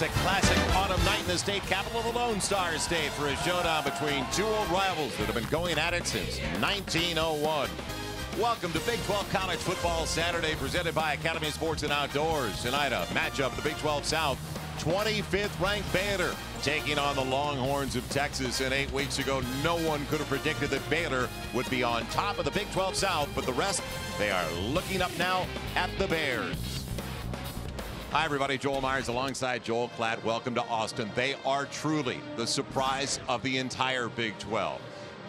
It's a classic autumn night in the state capital of the Lone Star State for a showdown between two old rivals that have been going at it since 1901. Welcome to Big 12 College Football Saturday presented by Academy Sports and Outdoors. Tonight a matchup the Big 12 South 25th ranked Baylor taking on the Longhorns of Texas. And eight weeks ago, no one could have predicted that Baylor would be on top of the Big 12 South, but the rest, they are looking up now at the Bears. Hi, everybody. Joel Myers alongside Joel Klatt. Welcome to Austin. They are truly the surprise of the entire Big 12.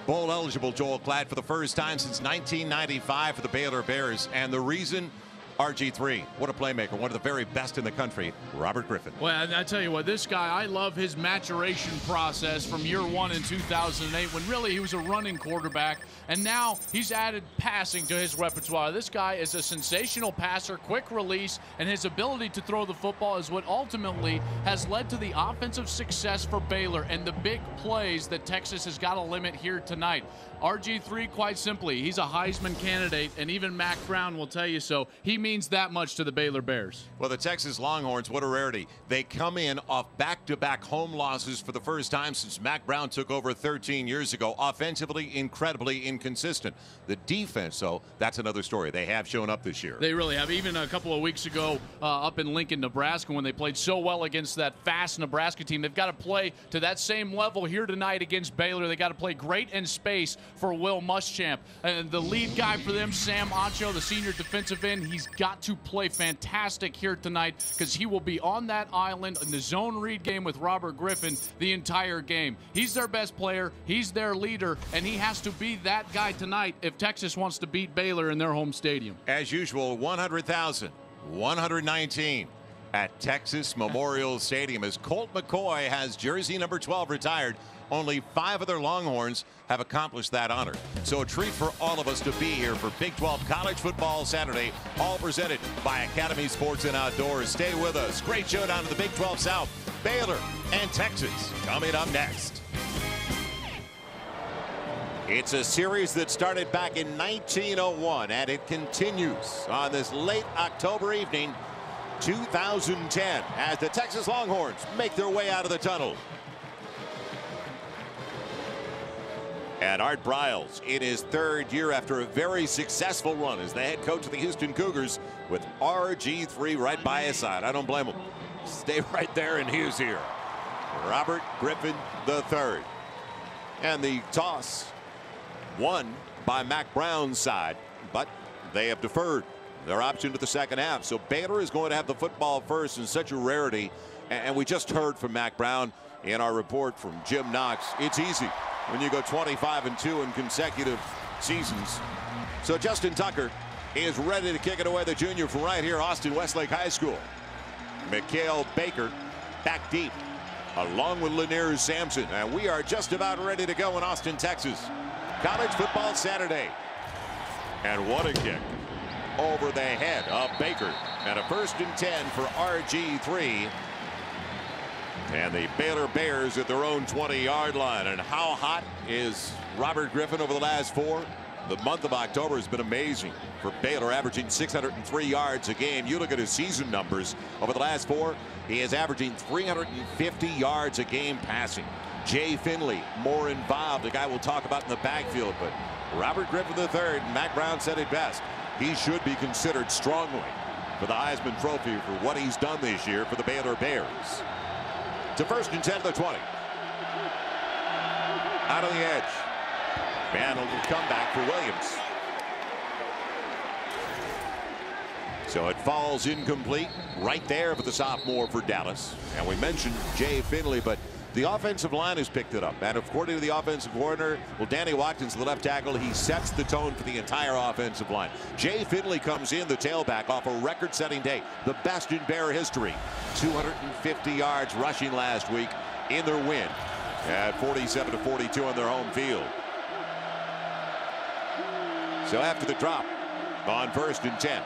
Bowl eligible Joel Klatt for the first time since 1995 for the Baylor Bears. And the reason RG3, what a playmaker, one of the very best in the country, Robert Griffin. Well, I, tell you what, this guy, I love his maturation process from year one in 2008 when really he was a running quarterback, and now he's added passing to his repertoire. This guy is a sensational passer, quick release, and his ability to throw the football is what ultimately has led to the offensive success for Baylor and the big plays that Texas has got to limit here tonight. RG3, quite simply, he's a Heisman candidate, and even Mack Brown will tell you so. He means that much to the Baylor Bears. Well, the Texas Longhorns, what a rarity. They come in off back to back home losses for the first time since Mack Brown took over 13 years ago. Offensively, incredibly inconsistent. The defense, though, that's another story. They have shown up this year. They really have. Even a couple of weeks ago uh, up in Lincoln, Nebraska, when they played so well against that fast Nebraska team, they've got to play to that same level here tonight against Baylor. They got to play great in space for Will Muschamp. And the lead guy for them, Sam Acho, the senior defensive end, he's got to play fantastic here tonight because he will be on that island in the zone read game with Robert Griffin the entire game. He's their best player, he's their leader, and he has to be that guy tonight if Texas wants to beat Baylor in their home stadium. As usual, 100,000, 119 at Texas Memorial Stadium as Colt McCoy has jersey number 12 retired. Only five other Longhorns have accomplished that honor. So a treat for all of us to be here for Big 12 College Football Saturday, all presented by Academy Sports and Outdoors. Stay with us. Great showdown in the Big 12 South. Baylor and Texas coming up next. It's a series that started back in 1901 and it continues on this late October evening 2010 as the Texas Longhorns make their way out of the tunnel. And Art Briles in his third year after a very successful run as the head coach of the Houston Cougars with RG3 right by his side. I don't blame him. Stay right there and he's here. Robert Griffin III. And the toss won by Mack Brown's side, but they have deferred their option to the second half. So Baylor is going to have the football first in such a rarity. And we just heard from Mack Brown in our report from Jim Knox. It's easy when you go 25 and 2 in consecutive seasons. So Justin Tucker is ready to kick it away, the junior from right here, Austin Westlake High School. Mikhail Baker back deep, along with Lanier Sampson. And we are just about ready to go in Austin, Texas. College football Saturday. And what a kick over the head of Baker. And a first and 10 for RG3. And the Baylor Bears at their own 20-yard line. And how hot is Robert Griffin over the last four? The month of October has been amazing for Baylor, averaging 603 yards a game. You look at his season numbers over the last four, he is averaging 350 yards a game passing. Jay Finley, more involved, a guy we'll talk about in the backfield. But Robert Griffin III, Mack Brown said it best. He should be considered strongly for the Heisman Trophy for what he's done this year for the Baylor Bears to first and 10 to the 20. Out on the edge. A little comeback for Williams. So it falls incomplete right there for the sophomore for Dallas. And we mentioned Jay Finley, but the offensive line has picked it up. And according to the offensive coordinator, well, Danny Watkins, the left tackle, he sets the tone for the entire offensive line. Jay Finley comes in, the tailback, off a record-setting day, the best in Bear history. 250 yards rushing last week in their win at 47 to 42 on their home field. So after the drop on first and 10.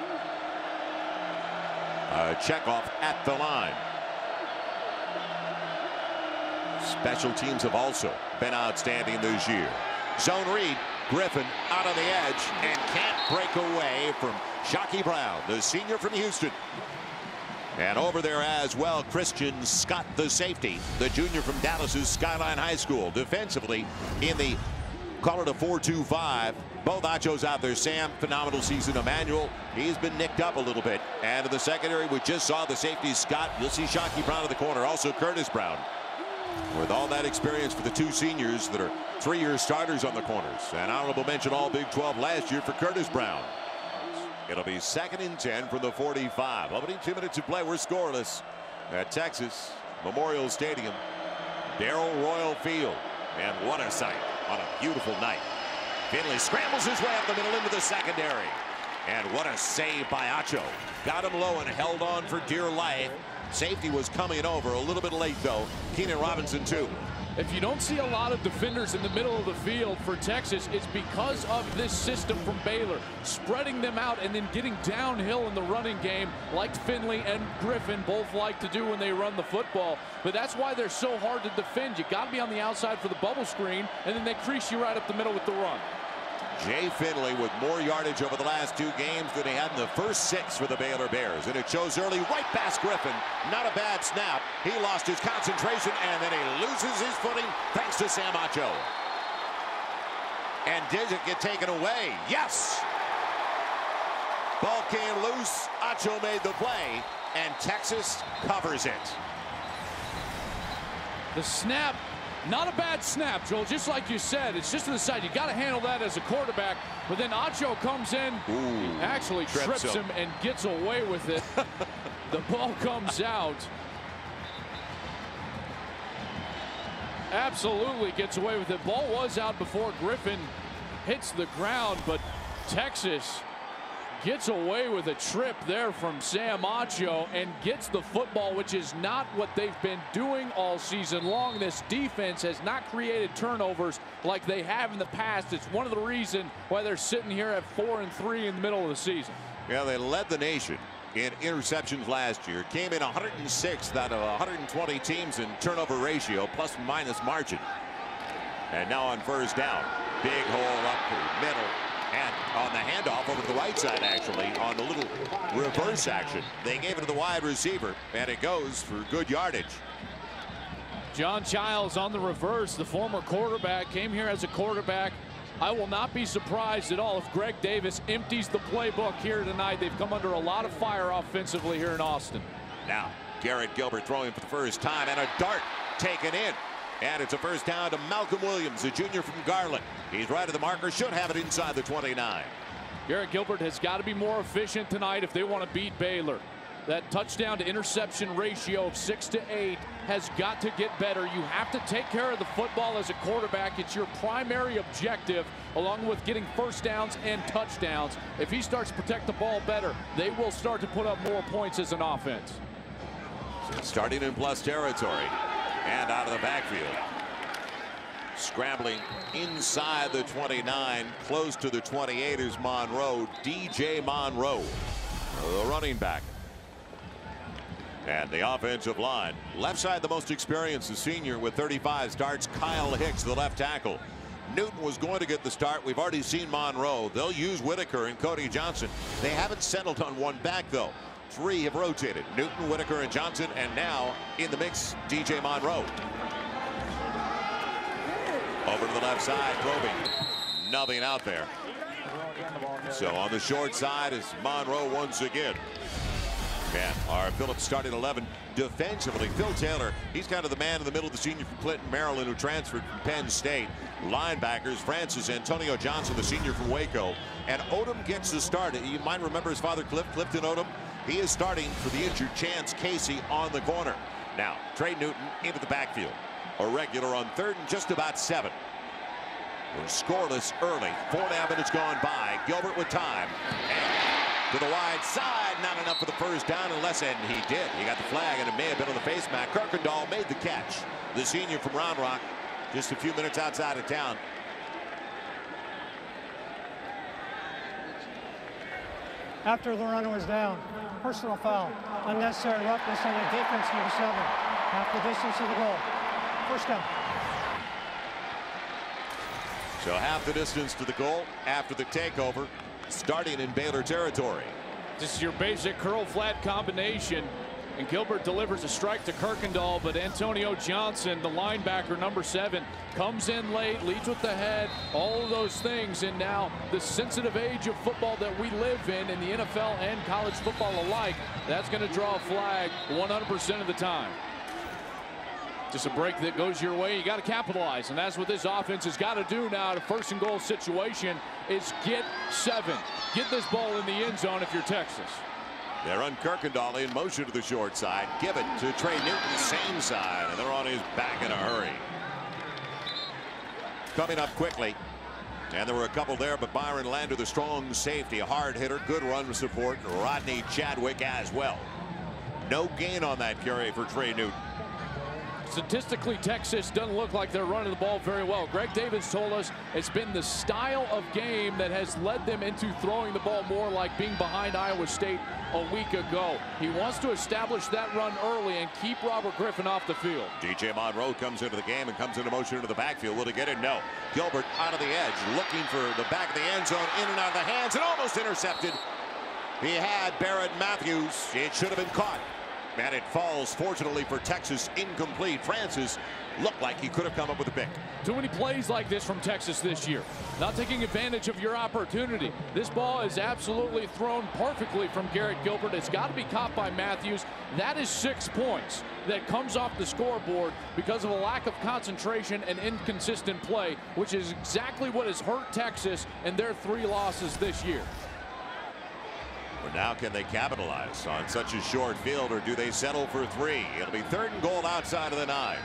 A check off at the line. Special teams have also been outstanding this year. Zone read, Griffin out on the edge and can't break away from Shocky Brown, the senior from Houston. And over there as well, Christian Scott, the safety, the junior from Dallas's Skyline High School, defensively in the call it a 4-2-5. Both Achos out there. Sam, phenomenal season. Emmanuel, he's been nicked up a little bit. And in the secondary, we just saw the safety Scott. You'll see Shockey Brown in the corner. Also Curtis Brown. With all that experience for the two seniors that are three-year starters on the corners. And honorable mention all Big 12 last year for Curtis Brown. It'll be second and 10 from the 45. Opening two minutes to play. We're scoreless at Texas Memorial Stadium. Darrell Royal Field. And what a sight on a beautiful night. Finley scrambles his way up the middle into the secondary. And what a save by Acho. Got him low and held on for dear life. Safety was coming over a little bit late, though. Keenan Robinson, too. If you don't see a lot of defenders in the middle of the field for Texas, it's because of this system from Baylor. Spreading them out and then getting downhill in the running game like Finley and Griffin both like to do when they run the football. But that's why they're so hard to defend. You got to be on the outside for the bubble screen, and then they crease you right up the middle with the run. Jay Finley with more yardage over the last two games than he had in the first six for the Baylor Bears. And it shows early right past Griffin. Not a bad snap. He lost his concentration and then he loses his footing thanks to Sam Acho. And did it get taken away? Yes! Ball came loose. Acho made the play and Texas covers it. The snap not a bad snap, Joel. Just like you said, it's just to the side. You got to handle that as a quarterback. But then Acho comes in, Ooh, actually trips, trips him. him and gets away with it. the ball comes out. Absolutely gets away with it. Ball was out before Griffin hits the ground, but Texas gets away with a trip there from Sam Acho and gets the football, which is not what they've been doing all season long. This defense has not created turnovers like they have in the past. It's one of the reasons why they're sitting here at four and three in the middle of the season. Yeah, they led the nation in interceptions last year. Came in 106th out of 120 teams in turnover ratio, plus minus margin. And now on first down, big hole up the middle. And on the handoff over to the right side, actually, on the little reverse action. They gave it to the wide receiver, and it goes for good yardage. John Chiles on the reverse, the former quarterback, came here as a quarterback. I will not be surprised at all if Greg Davis empties the playbook here tonight. They've come under a lot of fire offensively here in Austin. Now, Garrett Gilbert throwing for the first time, and a dart taken in. And it's a first down to Malcolm Williams, a junior from Garland. He's right at the marker, should have it inside the 29. Garrett Gilbert has got to be more efficient tonight if they want to beat Baylor. That touchdown to interception ratio of six to eight has got to get better. You have to take care of the football as a quarterback. It's your primary objective, along with getting first downs and touchdowns. If he starts to protect the ball better, they will start to put up more points as an offense. Starting in plus territory and out of the backfield. Scrambling inside the 29, close to the 28 is Monroe, DJ Monroe, the running back. And the offensive line. Left side, the most experienced, the senior with 35 starts, Kyle Hix, the left tackle. Newton was going to get the start. We've already seen Monroe. They'll use Whitaker and Cody Johnson. They haven't settled on one back, though. Three have rotated. Newton, Whitaker, and Johnson, and now in the mix, DJ Monroe. Over to the left side, probing. Nothing out there. So on the short side is Monroe once again. And our Phillips starting 11 defensively. Phil Taylor, he's kind of the man in the middle, of the senior from Clinton, Maryland, who transferred from Penn State. Linebackers, Francis Antonio Johnson, the senior from Waco. And Odom gets the start. You might remember his father, Cliff, Clifton Odom. He is starting for the injured Chance Casey on the corner. Now, Trey Newton into the backfield. A regular on third and just about seven. We're scoreless early. Four and a half minutes gone by. Gilbert with time. And to the wide side. Not enough for the first down unless, and he did. He got the flag, and it may have been on the face mask. Kirkendoll made the catch. The senior from Round Rock, just a few minutes outside of town. After the runner was down, personal foul, unnecessary roughness on the defense, number seven, half the distance of the goal. First down. So half the distance to the goal after the takeover, starting in Baylor territory. This is your basic curl flat combination. And Gilbert delivers a strike to Kirkendoll, but Antonio Johnson, the linebacker, number seven, comes in late, leads with the head, all of those things. And now the sensitive age of football that we live in, in the NFL and college football alike, that's going to draw a flag 100% of the time. Just a break that goes your way. You got to capitalize, and that's what this offense has got to do now. A first and goal situation is get seven. Get this ball in the end zone if you're Texas. They run Kirkendoll in motion to the short side. Give it to Trey Newton, same side, and they're on his back in a hurry. Coming up quickly. And there were a couple there, but Byron Landor, the strong safety, hard hitter, good run support, and Rodney Chadwick as well. No gain on that carry for Trey Newton statistically, Texas doesn't look like they're running the ball very well. Greg Davis told us it's been the style of game that has led them into throwing the ball more like being behind Iowa State a week ago. He wants to establish that run early and keep Robert Griffin off the field. DJ Monroe comes into the game and comes into motion into the backfield. Will he get it? No. Gilbert out of the edge, looking for the back of the end zone, in and out of the hands, and almost intercepted. He had Barrett Matthews. It should have been caught. And it falls, fortunately for Texas, incomplete. Francis looked like he could have come up with a pick. Too many plays like this from Texas this year. Not taking advantage of your opportunity. This ball is absolutely thrown perfectly from Garrett Gilbert. It's got to be caught by Matthews. That is six points that comes off the scoreboard because of a lack of concentration and inconsistent play, which is exactly what has hurt Texas in their three losses this year. But now can they capitalize on such a short field or do they settle for three? It'll be third and goal outside of the nine.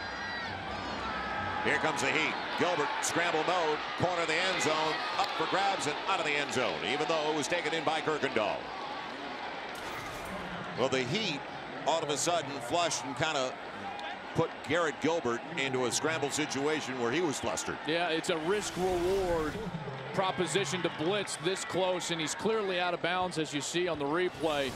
Here comes the heat. Gilbert scramble mode, corner of the end zone, up for grabs and out of the end zone, even though it was taken in by Kirkendoll. Well, the heat all of a sudden flushed and kind of put Garrett Gilbert into a scramble situation where he was flustered. Yeah, it's a risk reward proposition to blitz this close, and he's clearly out of bounds, as you see on the replay.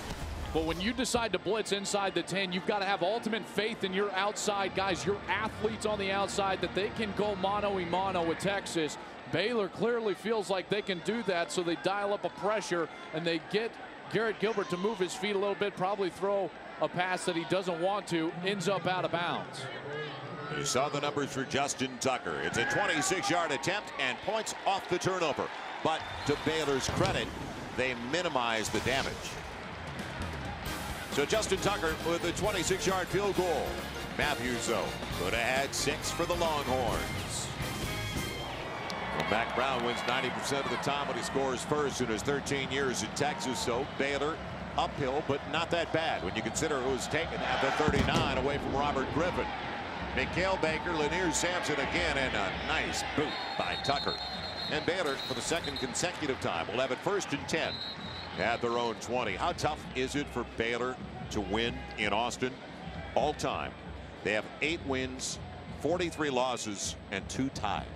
But when you decide to blitz inside the 10, you've got to have ultimate faith in your outside guys, your athletes on the outside, that they can go mano-a-mano with Texas. Baylor clearly feels like they can do that, so they dial up a pressure, and they get Garrett Gilbert to move his feet a little bit, probably throw a pass that he doesn't want to, ends up out of bounds. You saw the numbers for Justin Tucker. It's a 26-yard attempt and points off the turnover. But to Baylor's credit, they minimize the damage. So Justin Tucker with a 26-yard field goal. Matthews, though, could have had six for the Longhorns. Well, Mack Brown wins 90% of the time when he scores first in his 13 years in Texas. So Baylor uphill, but not that bad when you consider was taken at the 39 away from Robert Griffin. Mikhail Baker, Lanier Sampson again, and a nice boot by Tucker. And Baylor, for the second consecutive time, will have it first and 10 at their own 20. How tough is it for Baylor to win in Austin? All time, they have eight wins, 43 losses, and two ties.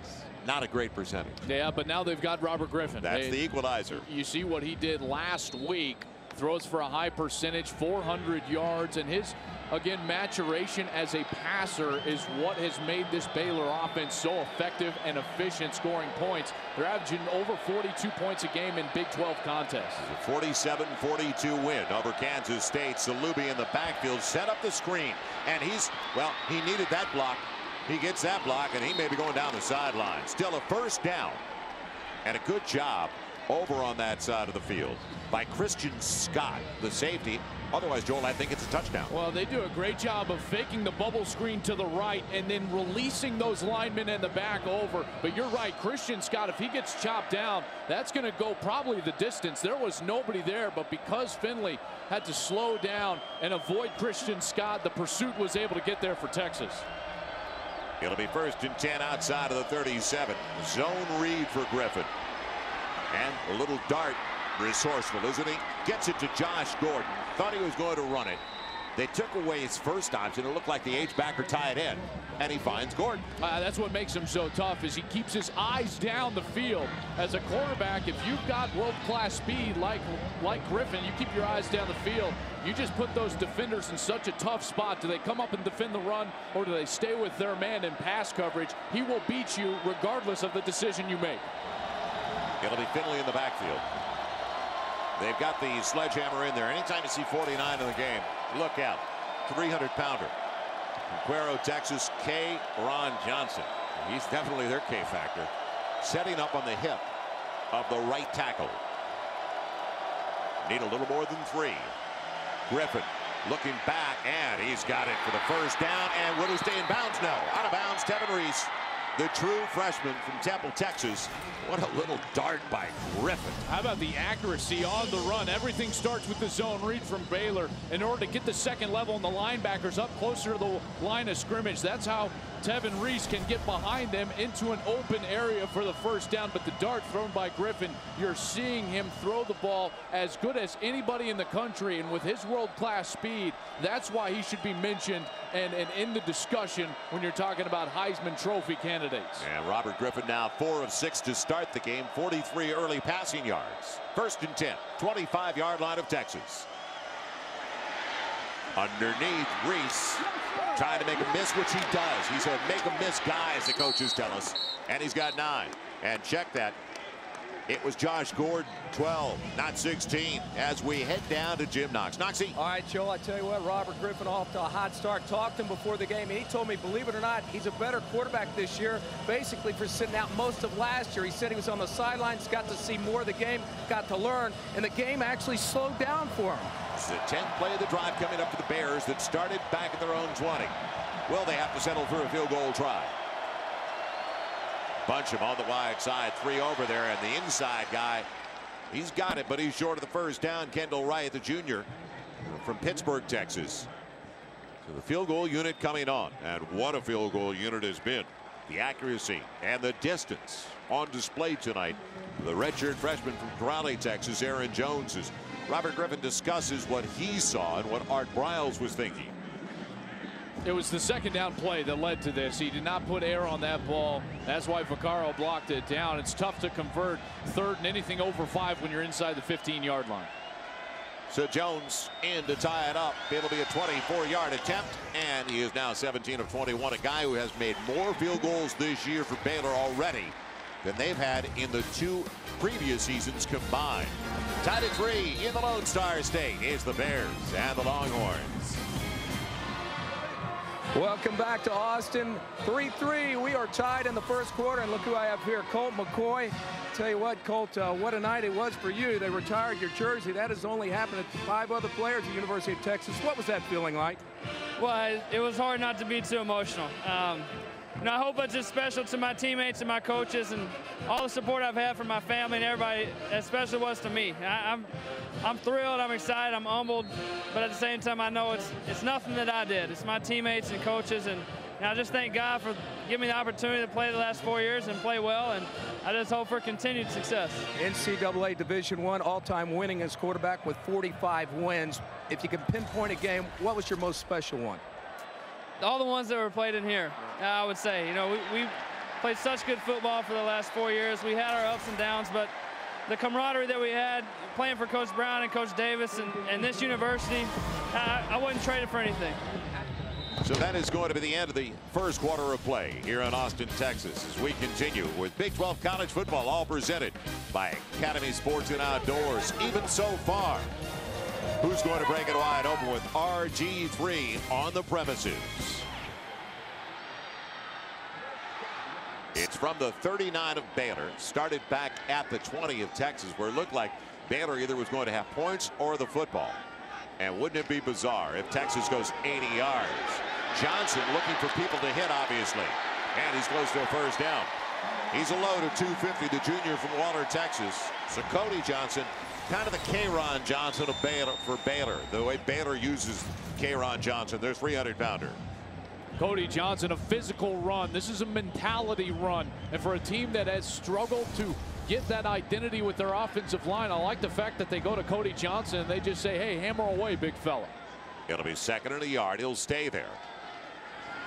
Not a great percentage. Yeah, but now they've got Robert Griffin. That's they, the equalizer. You see what he did last week. Throws for a high percentage, 400 yards, and his Again, maturation as a passer is what has made this Baylor offense so effective and efficient scoring points. They're averaging over 42 points a game in Big 12 contests. 47-42 win over Kansas State. Salubi in the backfield set up the screen. And he's, well, he needed that block. He gets that block, and he may be going down the sideline. Still a first down. And a good job over on that side of the field by Christian Scott, the safety. Otherwise, Joel, I think it's a touchdown. Well, they do a great job of faking the bubble screen to the right and then releasing those linemen in the back over. But you're right, Christian Scott, if he gets chopped down, that's going to go probably the distance. There was nobody there, but because Finley had to slow down and avoid Christian Scott, the pursuit was able to get there for Texas. It'll be first and 10 outside of the 37. Zone read for Griffin. And a little dart resourceful, isn't he? Gets it to Josh Gordon. Thought he was going to run it. They took away his first option. It looked like the H-backer tied in, and he finds Gordon. Uh, that's what makes him so tough is he keeps his eyes down the field. As a quarterback, if you've got world-class speed like, like Griffin, you keep your eyes down the field. You just put those defenders in such a tough spot. Do they come up and defend the run, or do they stay with their man in pass coverage? He will beat you regardless of the decision you make. It'll be Finley in the backfield. They've got the sledgehammer in there. Anytime you see 49 in the game, look out. 300-pounder. Cuero, Texas, K. Ron Johnson. He's definitely their K factor. Setting up on the hip of the right tackle. Need a little more than three. Griffin looking back, and he's got it for the first down. And will he stay in bounds? No. Out of bounds, Tevin Reese the true freshman from Temple, Texas. What a little dart by Griffin. How about the accuracy on the run? Everything starts with the zone read from Baylor in order to get the second level and the linebackers up closer to the line of scrimmage. That's how Tevin Reese can get behind them into an open area for the first down. But the dart thrown by Griffin, you're seeing him throw the ball as good as anybody in the country. And with his world-class speed, that's why he should be mentioned and, and in the discussion when you're talking about Heisman Trophy candidates. And Robert Griffin now four of six to start the game, 43 early passing yards. First and 10, 25-yard line of Texas. Underneath, Reese trying to make a miss, which he does. He's a make a miss guy, as the coaches tell us. And he's got nine. And check that. It was Josh Gordon, 12, not 16, as we head down to Jim Knox. Knoxy. All right, Joe, I tell you what, Robert Griffin off to a hot start. Talked to him before the game, and he told me, believe it or not, he's a better quarterback this year, basically for sitting out most of last year. He said he was on the sidelines, got to see more of the game, got to learn, and the game actually slowed down for him. The 10th play of the drive coming up for the Bears that started back at their own 20. Well, they have to settle for a field goal try? Bunch him on the wide side, three over there, and the inside guy, he's got it, but he's short of the first down. Kendall Wright, the junior from Pittsburg, Texas. So the field goal unit coming on, and what a field goal unit has been. The accuracy and the distance on display tonight. The redshirt freshman from Crowley, Texas, Aaron Jones. Is Robert Griffin discusses what he saw and what Art Briles was thinking. It was the second down play that led to this. He did not put air on that ball. That's why Vaccaro blocked it down. It's tough to convert third and anything over five when you're inside the 15-yard line. So Jones in to tie it up. It'll be a 24-yard attempt, and he is now 17 of 21. A guy who has made more field goals this year for Baylor already than they've had in the two previous seasons combined. Tied at three in the Lone Star State is the Bears and the Longhorns. Welcome back to Austin. 3-3. We are tied in the first quarter. And look who I have here, Colt McCoy. Tell you what, Colt, uh, what a night it was for you. They retired your jersey. That has only happened to five other players at the University of Texas. What was that feeling like? Well, it was hard not to be too emotional. Um, you know, I hope it's just special to my teammates and my coaches and all the support I've had from my family and everybody, especially was to me. I, am I'm, I'm thrilled, I'm excited, I'm humbled, but at the same time, I know it's it's nothing that I did. It's my teammates and coaches, and, and I just thank God for giving me the opportunity to play the last four years and play well, and I just hope for continued success. NCAA Division One all-time winningest quarterback with 45 wins. If you can pinpoint a game, what was your most special one? All the ones that were played in here, I would say. You know, we, we played such good football for the last four years. We had our ups and downs, but the camaraderie that we had playing for Coach Brown and Coach Davis and, and this university, I, I wouldn't trade it for anything. So that is going to be the end of the first quarter of play here in Austin, Texas, as we continue with Big 12 college football, all presented by Academy Sports and Outdoors. Even so far, who's going to break it wide open with RG3 on the premises. It's from the 39 of Baylor, started back at the 20 of Texas, where it looked like Baylor either was going to have points or the football. And wouldn't it be bizarre if Texas goes 80 yards? Johnson looking for people to hit, obviously. And he's close to a first down. He's a load of 250, the junior from Waller, Texas. So Cody Johnson kind of the K-Ron Johnson of Baylor for Baylor. The way Baylor uses K-Ron Johnson, their 300-pounder. Cody Johnson, a physical run. This is a mentality run. And for a team that has struggled to get that identity with their offensive line, I like the fact that they go to Cody Johnson and they just say, hey, hammer away, big fella. It'll be second and a yard. He'll stay there.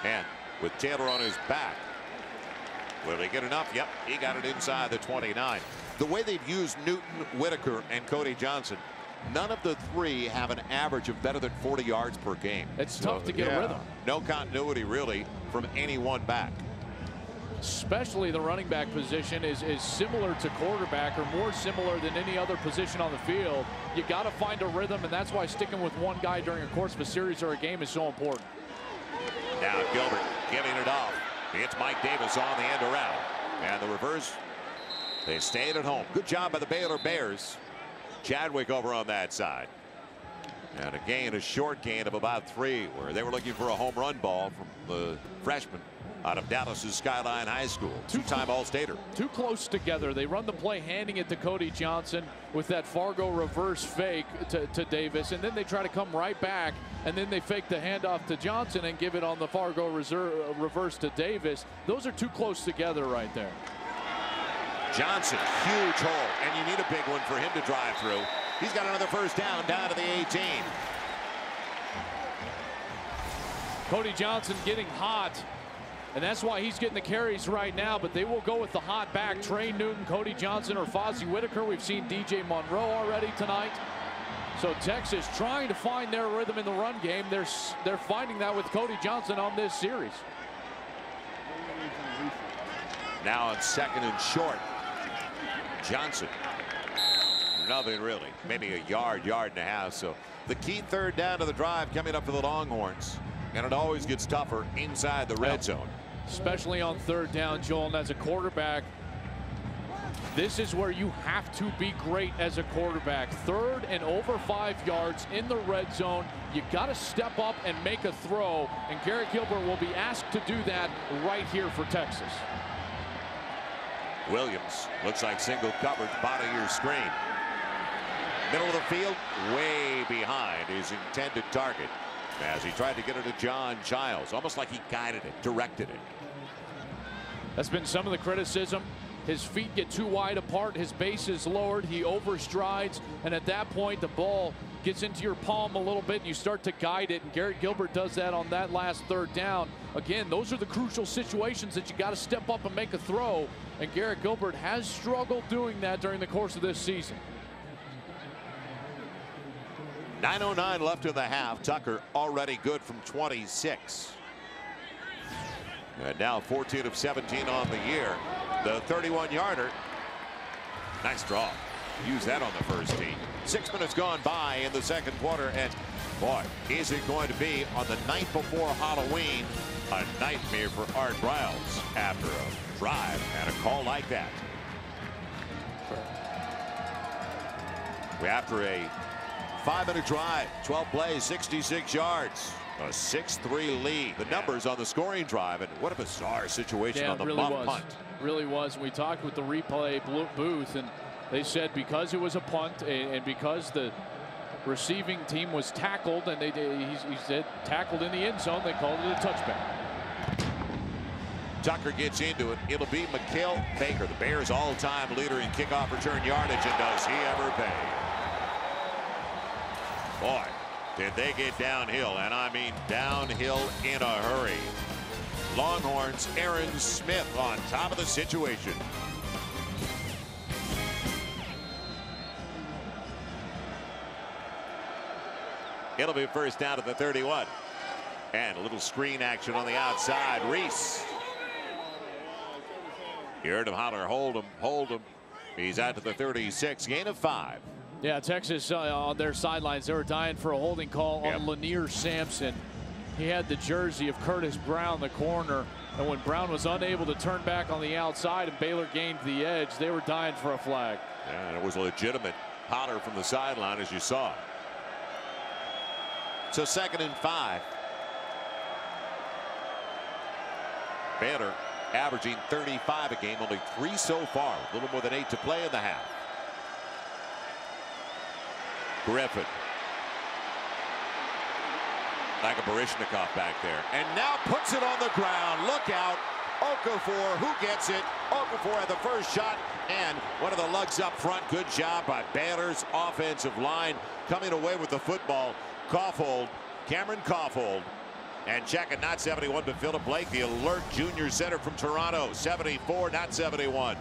And with Taylor on his back, will he get enough? Yep, he got it inside the 29 the way they've used Newton, Whitaker, and Cody Johnson, none of the three have an average of better than 40 yards per game. It's so, tough to get yeah. a rhythm. No continuity, really, from any one back. especially the running back position, is, is similar to quarterback or more similar than any other position on the field. You got to find a rhythm, and that's why sticking with one guy during a course of a series or a game is so important. Now Gilbert giving it off. It's Mike Davis on the end around. And the reverse, they stayed at home. Good job by the Baylor Bears. Chadwick over on that side. And a gain, a short gain of about three, where they were looking for a home run ball from the freshman out of Dallas's Skyline High School. Two-time All-Stater. Too close together. They run the play handing it to Cody Johnson with that Fargo reverse fake to, to Davis. And then they try to come right back. And then they fake the handoff to Johnson and give it on the Fargo reserve, reverse to Davis. Those are too close together right there. Johnson, huge hole. And you need a big one for him to drive through. He's got another first down down to the 18. Cody Johnson getting hot. And that's why he's getting the carries right now. But they will go with the hot back. Trey Newton, Cody Johnson, or Fozzie Whitaker. We've seen DJ Monroe already tonight. So Texas trying to find their rhythm in the run game. They're, they're finding that with Cody Johnson on this series. Now on second and short. Johnson. Nothing really. Maybe a yard, yard and a half. So the key third down to the drive coming up for the Longhorns. And it always gets tougher inside the red zone. Especially on third down, Joel. And as a quarterback, this is where you have to be great as a quarterback. Third and over five yards in the red zone. You got to step up and make a throw. And Garrett Gilbert will be asked to do that right here for Texas. Williams looks like single coverage, bottom of your screen. Middle of the field, way behind his intended target as he tried to get it to John Chiles, almost like he guided it, directed it. That's been some of the criticism. His feet get too wide apart, his base is lowered, he overstrides, and at that point the ball gets into your palm a little bit and you start to guide it and Garrett Gilbert does that on that last third down. Again, those are the crucial situations that you got to step up and make a throw and Garrett Gilbert has struggled doing that during the course of this season. 9.09 left in the half. Tucker already good from 26. And now 14 of 17 on the year. The 31 yarder. Nice draw. Use that on the first tee. Six minutes gone by in the second quarter. And boy, is it going to be on the night before Halloween a nightmare for Art Briles after a drive and a call like that. After a Five-minute drive, 12 plays, 66 yards. A 6-3 lead. The numbers on the scoring drive, and what a bizarre situation yeah, on the really was. punt. Really was. We talked with the replay booth, and they said because it was a punt and because the receiving team was tackled, and they he, said tackled in the end zone, they called it a touchback. Tucker gets into it. It'll be Mikhail Baker, the Bears' all-time leader in kickoff return yardage, and does he ever pay? Boy, did they get downhill, and I mean downhill in a hurry. Longhorns, Aaron Smith on top of the situation. It'll be first down at the 31. And a little screen action on the outside. Reese. You heard him holler, hold him, hold him. He's out to the 36, gain of five. Yeah, Texas uh, on their sidelines, they were dying for a holding call yep. on Lanier Sampson. He had the jersey of Curtis Brown, the corner. And when Brown was unable to turn back on the outside and Baylor gained the edge, they were dying for a flag. Yeah, and it was a legitimate holler from the sideline, as you saw. So second and five. Baylor averaging 35 a game, only three so far, a little more than eight to play in the half. Griffin. Like a Baryshnikov back there. And now puts it on the ground. Look out. Okafor, who gets it? Okafor at the first shot, and one of the lugs up front. Good job by Baylor's offensive line coming away with the football. Kaufhold, Cameron Kaufhold. And check it, not 71, but Philip Blake, the alert junior center from Toronto. 74, not 71.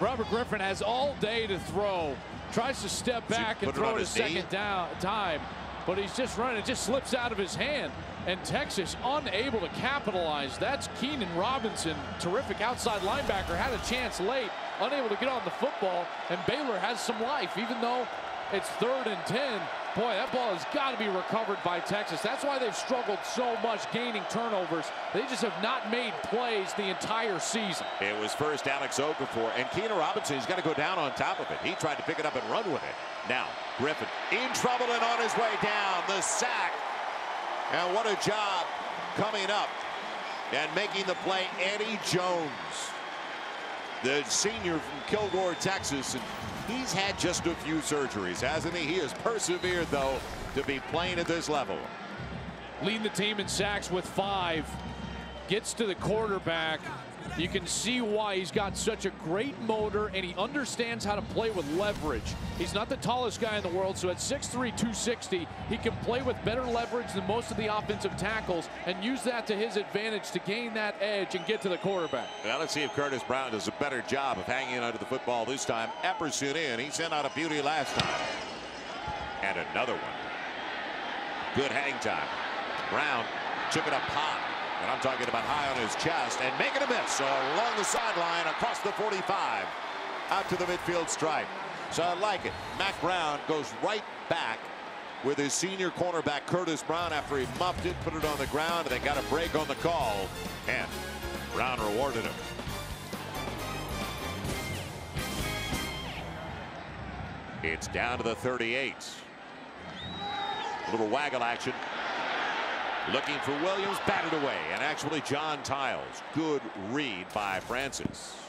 Robert Griffin has all day to throw. Tries to step back and throw it a second down time. but he's just running. It just slips out of his hand. And Texas unable to capitalize. That's Keenan Robinson, terrific outside linebacker, had a chance late, unable to get on the football. And Baylor has some life, even though it's third and 10. Boy, that ball has got to be recovered by Texas. That's why they've struggled so much gaining turnovers. They just have not made plays the entire season. It was first Alex Okafor, and Keenan Robinson, he's got to go down on top of it. He tried to pick it up and run with it. Now, Griffin in trouble and on his way down. The sack. And what a job coming up and making the play, Eddie Jones. The senior from Kilgore, Texas, and he's had just a few surgeries, hasn't he? He has persevered, though, to be playing at this level. Leading the team in sacks with five. Gets to the quarterback. You can see why he's got such a great motor and he understands how to play with leverage. He's not the tallest guy in the world, so at 6'3", 260, he can play with better leverage than most of the offensive tackles and use that to his advantage to gain that edge and get to the quarterback. Now let's see if Curtis Brown does a better job of hanging onto the football this time. Epperson in. He sent out a beauty last time. And another one. Good hang time. Brown took it up high. And I'm talking about high on his chest and making a miss along the sideline across the 45 out to the midfield stripe. So I like it. Mack Brown goes right back with his senior cornerback Curtis Brown after he muffed it, put it on the ground, and they got a break on the call. And Brown rewarded him. It's down to the 38. A little waggle action. Looking for Williams, batted away, and actually John Chiles. Good read by Francis.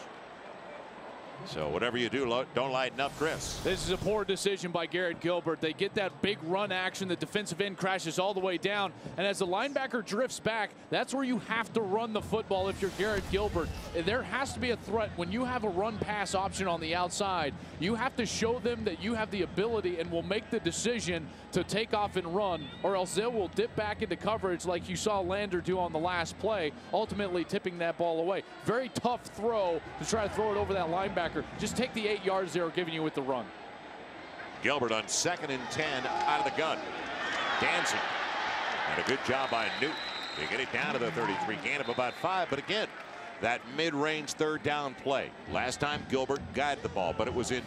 So whatever you do, don't lighten up Chris. This is a poor decision by Garrett Gilbert. They get that big run action. The defensive end crashes all the way down. And as the linebacker drifts back, that's where you have to run the football if you're Garrett Gilbert. There has to be a threat. When you have a run pass option on the outside, you have to show them that you have the ability and will make the decision to take off and run, or else they will dip back into coverage like you saw Landor do on the last play, ultimately tipping that ball away. Very tough throw to try to throw it over that linebacker just take the eight yards they were giving you with the run. Gilbert on second and 10 out of the gun. Dancing. And a good job by Newton to get it down to the 33. Gain of about five. But again, that mid-range third down play. Last time Gilbert guided the ball, but it was in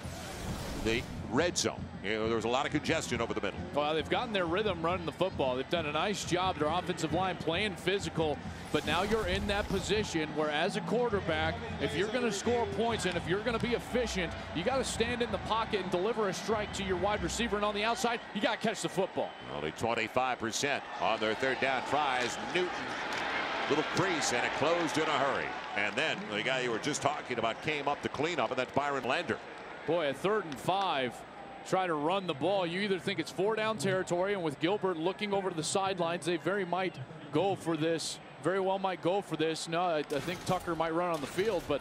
the red zone. You know, there was a lot of congestion over the middle. Well, they've gotten their rhythm running the football. They've done a nice job. Their offensive line playing physical, but now you're in that position where, as a quarterback, if you're going to score points and if you're going to be efficient, you got to stand in the pocket and deliver a strike to your wide receiver. And on the outside, you got to catch the football. Only 25% on their third down tries. Newton little crease and it closed in a hurry. And then the guy you were just talking about came up to clean up, and that's Byron Landor. Boy, a third and five try to run the ball. You either think it's four down territory, and with Gilbert looking over to the sidelines, they very might go for this. Very well might go for this. No, I, I think Tucker might run on the field, but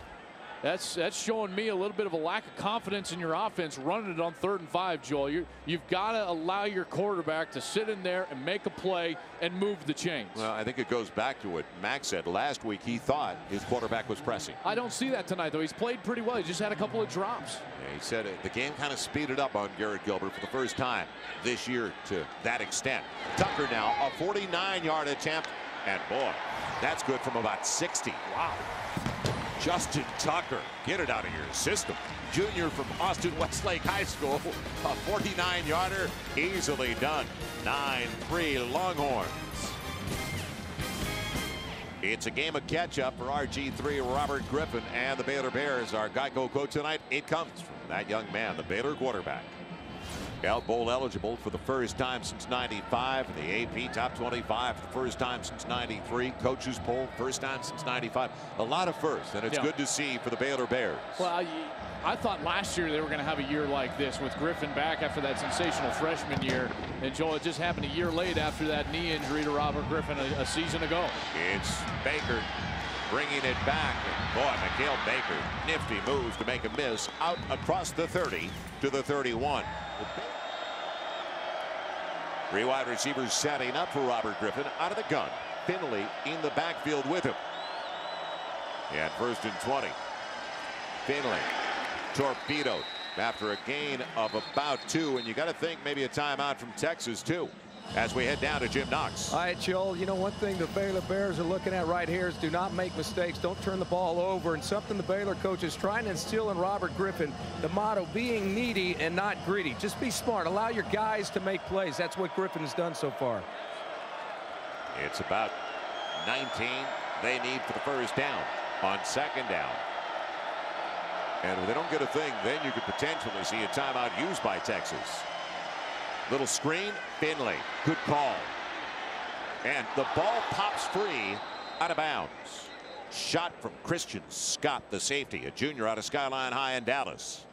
that's that's showing me a little bit of a lack of confidence in your offense running it on third and five, Joel. you you've got to allow your quarterback to sit in there and make a play and move the chains. Well, I think it goes back to what Max said last week. He thought his quarterback was pressing. I don't see that tonight, though. He's played pretty well. He just had a couple of drops. Yeah, he said it, the game kind of speeded up on Garrett Gilbert for the first time this year to that extent. Tucker now a 49-yard attempt, and boy, that's good from about 60. Wow. Justin Tucker. Get it out of your system. Junior from Austin Westlake High School. A 49-yarder. Easily done. 9-3 Longhorns. It's a game of catch-up for RG3 Robert Griffin and the Baylor Bears. Our Geico quote tonight, it comes from that young man, the Baylor quarterback. Cal Bowl eligible for the first time since 95. The AP top 25 for the first time since 93. Coaches poll first time since 95. A lot of firsts, and it's yeah. good to see for the Baylor Bears. Well, I thought last year they were going to have a year like this with Griffin back after that sensational freshman year. And Joel, it just happened a year late after that knee injury to Robert Griffin a, a season ago. It's Baker bringing it back. And boy, Mikhail Baker, nifty moves to make a miss out across the 30 to the 31. Three wide receivers setting up for Robert Griffin out of the gun. Finley in the backfield with him. And first and 20. Finley torpedoed after a gain of about two. And you got to think maybe a timeout from Texas, too. As we head down to Jim Knox. All right, Joel, you know, one thing the Baylor Bears are looking at right here is do not make mistakes. Don't turn the ball over. And something the Baylor coach is trying to instill in Robert Griffin, the motto being needy and not greedy. Just be smart. Allow your guys to make plays. That's what Griffin has done so far. It's about 19 they need for the first down on second down. And if they don't get a thing, then you could potentially see a timeout used by Texas. Little screen, Finley. Good call. And the ball pops free out of bounds. Shot from Christian Scott, the safety, a junior out of Skyline High in Dallas.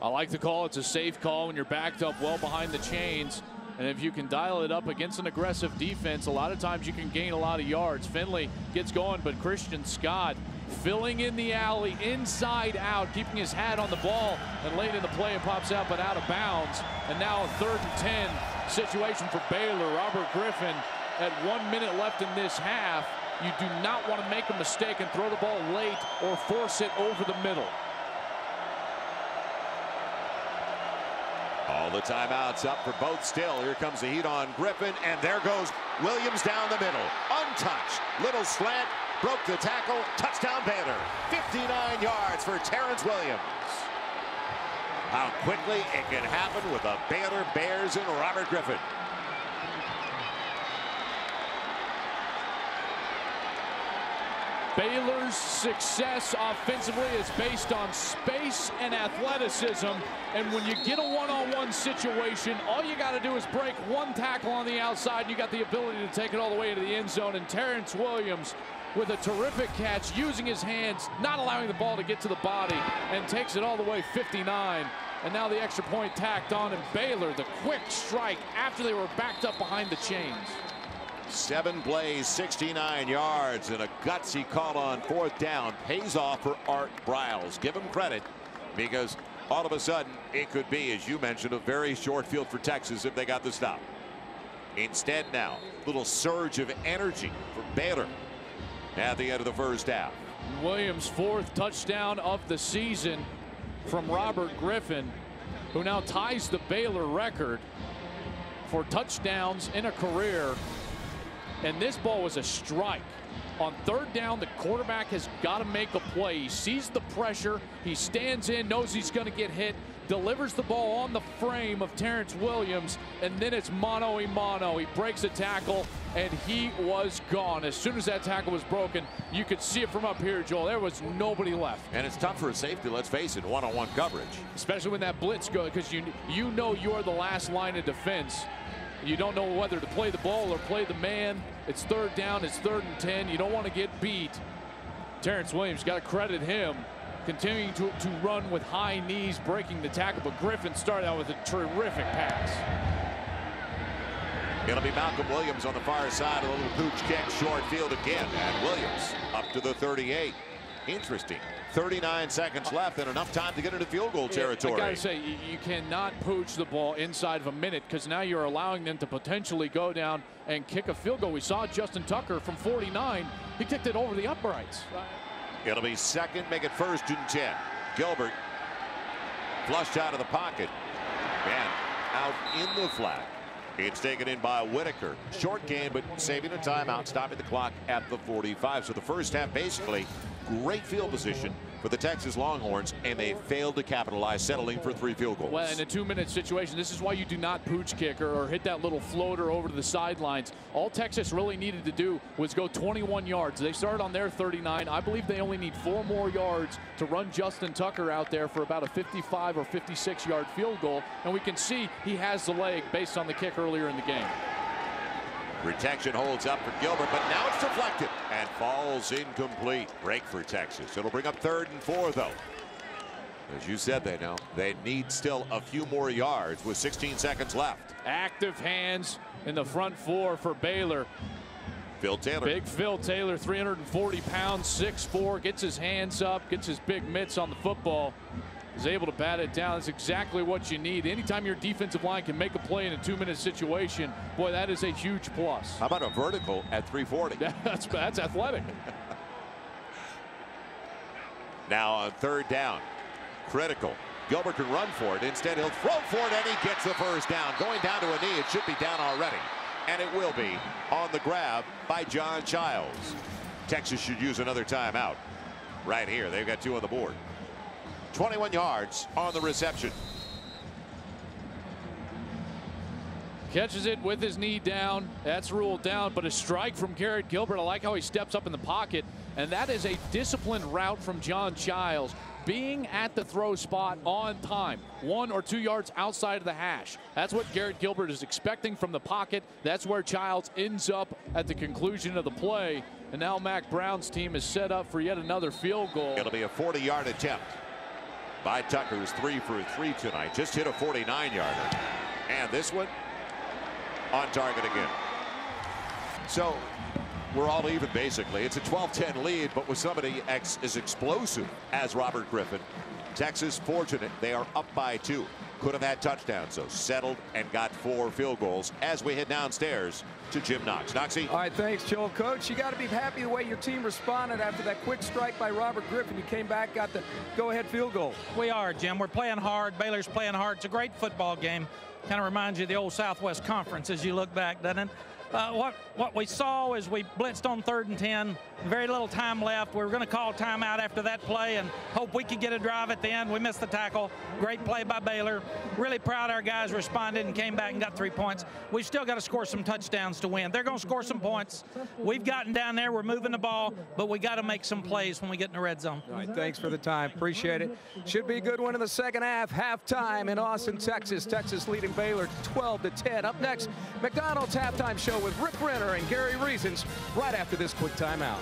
I like the call. It's a safe call when you're backed up well behind the chains. And if you can dial it up against an aggressive defense, a lot of times you can gain a lot of yards. Finley gets going, but Christian Scott filling in the alley inside out, keeping his hat on the ball, and late in the play it pops out but out of bounds. And now a third and 10 situation for Baylor. Robert Griffin at one minute left in this half. You do not want to make a mistake and throw the ball late or force it over the middle. All the timeouts up for both still. Here comes the heat on Griffin, and there goes Williams down the middle. Untouched. Little slant, broke the tackle. Touchdown Baylor. 59 yards for Terrence Williams. How quickly it can happen with the Baylor Bears and Robert Griffin. Baylor's success offensively is based on space and athleticism. And when you get a one-on-one -on -one situation, all you got to do is break one tackle on the outside, and you got the ability to take it all the way into the end zone. And Terrence Williams with a terrific catch, using his hands, not allowing the ball to get to the body, and takes it all the way 59. And now the extra point tacked on, and Baylor, the quick strike after they were backed up behind the chains. Seven plays, 69 yards, and a gutsy call on fourth down pays off for Art Briles. Give him credit because all of a sudden it could be, as you mentioned, a very short field for Texas if they got the stop. Instead now, a little surge of energy for Baylor at the end of the first half. Williams' fourth touchdown of the season from Robert Griffin, who now ties the Baylor record for touchdowns in a career and this ball was a strike. On third down, the quarterback has got to make a play. He sees the pressure. He stands in, knows he's going to get hit, delivers the ball on the frame of Terrence Williams, and then it's mano a mano. He breaks a tackle, and he was gone. As soon as that tackle was broken, you could see it from up here, Joel. There was nobody left. And it's tough for a safety, let's face it, one-on-one -on -one coverage. Especially when that blitz goes, because you, you know you're the last line of defense. You don't know whether to play the ball or play the man. It's third down. It's third and 10. You don't want to get beat. Terrence Williams, got to credit him. Continuing to, to run with high knees, breaking the tackle. But Griffin started out with a terrific pass. It'll be Malcolm Williams on the far side. A little pooch kick, short field again. And Williams up to the 38. Interesting. 39 seconds left and enough time to get into field goal territory. I got to say, you cannot pooch the ball inside of a minute because now you're allowing them to potentially go down and kick a field goal. We saw Justin Tucker from 49. He kicked it over the uprights. It'll be second, make it first and 10. Gilbert flushed out of the pocket and out in the flat. It's taken in by Whittaker. Short game, but saving a timeout, stopping the clock at the 45. So the first half basically great field position for the Texas Longhorns, and they failed to capitalize, settling for three field goals. Well, in a two-minute situation, this is why you do not pooch kick or, or hit that little floater over to the sidelines. All Texas really needed to do was go 21 yards. They started on their 39. I believe they only need four more yards to run Justin Tucker out there for about a 55 or 56-yard field goal, and we can see he has the leg based on the kick earlier in the game. Protection holds up for Gilbert, but now it's deflected and falls incomplete. Break for Texas. It'll bring up third and four, though. As you said, they know they need still a few more yards with 16 seconds left. Active hands in the front four for Baylor. Phil Taylor. Big Phil Taylor, 340 pounds, 6'4", gets his hands up, gets his big mitts on the football is able to bat it down. That's exactly what you need. Anytime your defensive line can make a play in a two-minute situation, boy, that is a huge plus. How about a vertical at 340? that's, that's athletic. now on third down, critical. Gilbert can run for it. Instead, he'll throw for it, and he gets the first down. Going down to a knee. It should be down already. and it will be on the grab by John Chiles. Texas should use another timeout right here. They've got two on the board. 21 yards on the reception. Catches it with his knee down. That's ruled down, but a strike from Garrett Gilbert. I like how he steps up in the pocket, and that is a disciplined route from John Chiles. Being at the throw spot on time, one or two yards outside of the hash. That's what Garrett Gilbert is expecting from the pocket. That's where Chiles ends up at the conclusion of the play. And now Mack Brown's team is set up for yet another field goal. It'll be a 40 yard attempt by Tucker, who's three for three tonight. Just hit a 49 yarder. And this one on target again. So we're all even basically. It's a 12-10 lead, but with somebody ex as explosive as Robert Griffin, Texas fortunate they are up by two. Could have had touchdowns, so settled and got four field goals as we head downstairs to Jim Knox. Knoxy. All right, thanks, Joel. Coach, you got to be happy the way your team responded after that quick strike by Robert Griffin. You came back, got the go-ahead field goal. We are, Jim. We're playing hard. Baylor's playing hard. It's a great football game. Kind of reminds you of the old Southwest Conference as you look back, doesn't it? Uh, what what we saw is we blitzed on third and 10. Very little time left. We were going to call timeout after that play and hope we could get a drive at the end. We missed the tackle. Great play by Baylor. Really proud our guys responded and came back and got three points. We've still got to score some touchdowns to win. They're going to score some points. We've gotten down there. We're moving the ball, but we got to make some plays when we get in the red zone. All right, thanks for the time. Appreciate it. Should be a good one in the second half. Halftime in Austin, Texas. Texas leading Baylor 12 to 10. Up next, McDonald's halftime show with Rick Renner and Gary Reasons right after this quick timeout.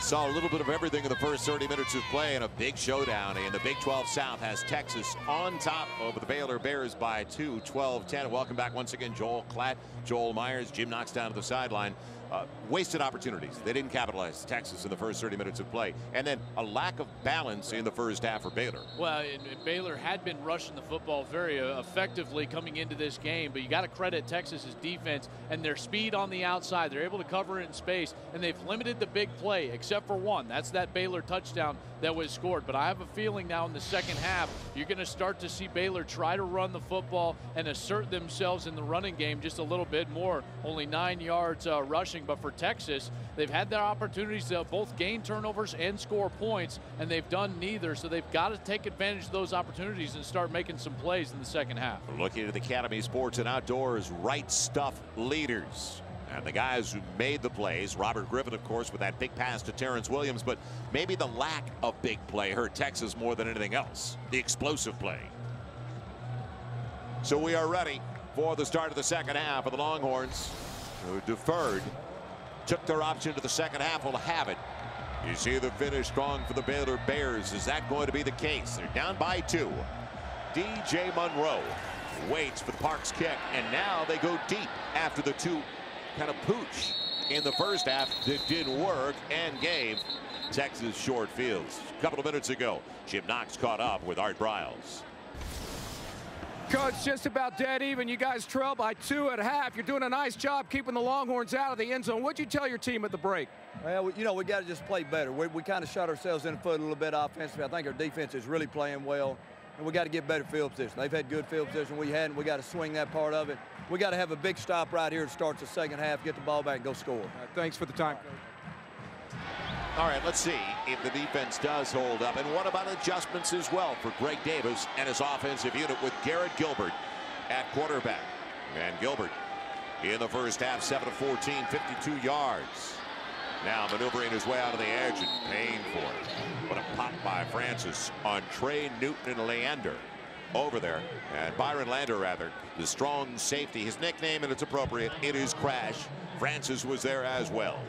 Saw a little bit of everything in the first 30 minutes of play and a big showdown. And the Big 12 South has Texas on top over the Baylor Bears by 2, 12-10. Welcome back once again, Joel Klatt, Joel Myers, Jim Knox down to the sideline. Uh, wasted opportunities. They didn't capitalize Texas in the first 30 minutes of play. And then a lack of balance in the first half for Baylor. Well, Baylor had been rushing the football very uh, effectively coming into this game, but you got to credit Texas's defense and their speed on the outside. They're able to cover it in space, and they've limited the big play, except for one. That's that Baylor touchdown that was scored. But I have a feeling now in the second half, you're going to start to see Baylor try to run the football and assert themselves in the running game just a little bit more. Only nine yards uh, rushing, but for Texas, they've had their opportunities to both gain turnovers and score points, and they've done neither. So they've got to take advantage of those opportunities and start making some plays in the second half. Looking at the Academy Sports and Outdoors right stuff leaders. And the guys who made the plays, Robert Griffin, of course, with that big pass to Terrence Williams, but maybe the lack of big play hurt Texas more than anything else. The explosive play. So we are ready for the start of the second half of the Longhorns, who deferred, took their option to the second half, will have it. You see the finish strong for the Baylor Bears. Is that going to be the case? They're down by two. DJ Monroe waits for the Parks kick, and now they go deep after the two kind of pooch in the first half that didn't work and gave Texas short fields. A couple of minutes ago, Jim Knox caught up with Art Briles. Coach, just about dead even. You guys trail by two at half. You're doing a nice job keeping the Longhorns out of the end zone. What'd you tell your team at the break? Well, you know, we got to just play better. We, we kind of shot ourselves in the foot a little bit offensively. I think our defense is really playing well, and we got to get better field position. They've had good field position. We hadn't. We got to swing that part of it. We got to have a big stop right here to start the second half, get the ball back, and go score. Right, thanks for the time. All right, let's see if the defense does hold up. And what about adjustments as well for Greg Davis and his offensive unit with Garrett Gilbert at quarterback. And Gilbert in the first half, 7 of 14, 52 yards. Now maneuvering his way out of the edge and paying for it. What a pop by Francis on Trey Newton and Landor over there. And Byron Landor, rather, the strong safety. His nickname, and it's appropriate, it is Crash. Francis was there as well.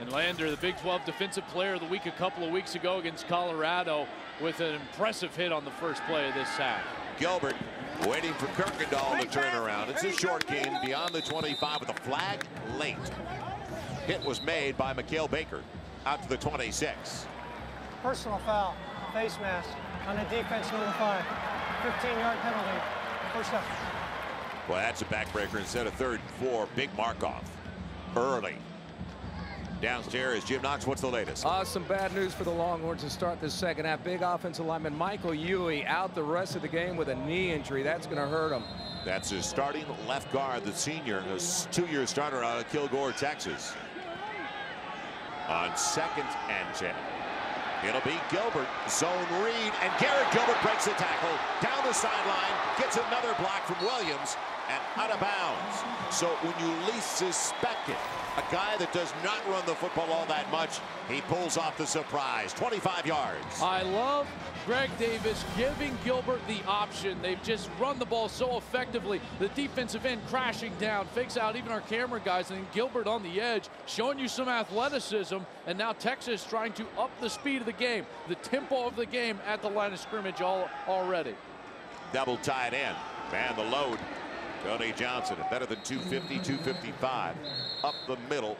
And Landor, the Big 12 Defensive Player of the Week a couple of weeks ago against Colorado with an impressive hit on the first play of this half. Gilbert waiting for Kirkendoll to turn around. It's a short game beyond the 25 with a flag late. Hit was made by Mikail Baker out to the 26. Personal foul, face mask on the defense number five. 15-yard penalty. First up. Well, that's a backbreaker instead of third and four. Big Markov early. Downstairs, Jim Knox, what's the latest? Uh, some bad news for the Longhorns to start the second half. Big offensive lineman Michael Huey out the rest of the game with a knee injury. That's going to hurt him. That's his starting left guard, the senior, a two-year starter out of Kilgore, Texas. On second and 10. It'll be Gilbert, zone read, and Garrett Gilbert breaks the tackle down the sideline, gets another block from Williams, and out of bounds. So when you least suspect it, a guy that does not run the football all that much, he pulls off the surprise, 25 yards. I love Greg Davis giving Gilbert the option. They've just run the ball so effectively. The defensive end crashing down, fakes out even our camera guys, and then Gilbert on the edge, showing you some athleticism. And now Texas trying to up the speed of the game, the tempo of the game at the line of scrimmage all, already. Double tight end. Man, the load. Tony Johnson, better than 250, 255. Up the middle,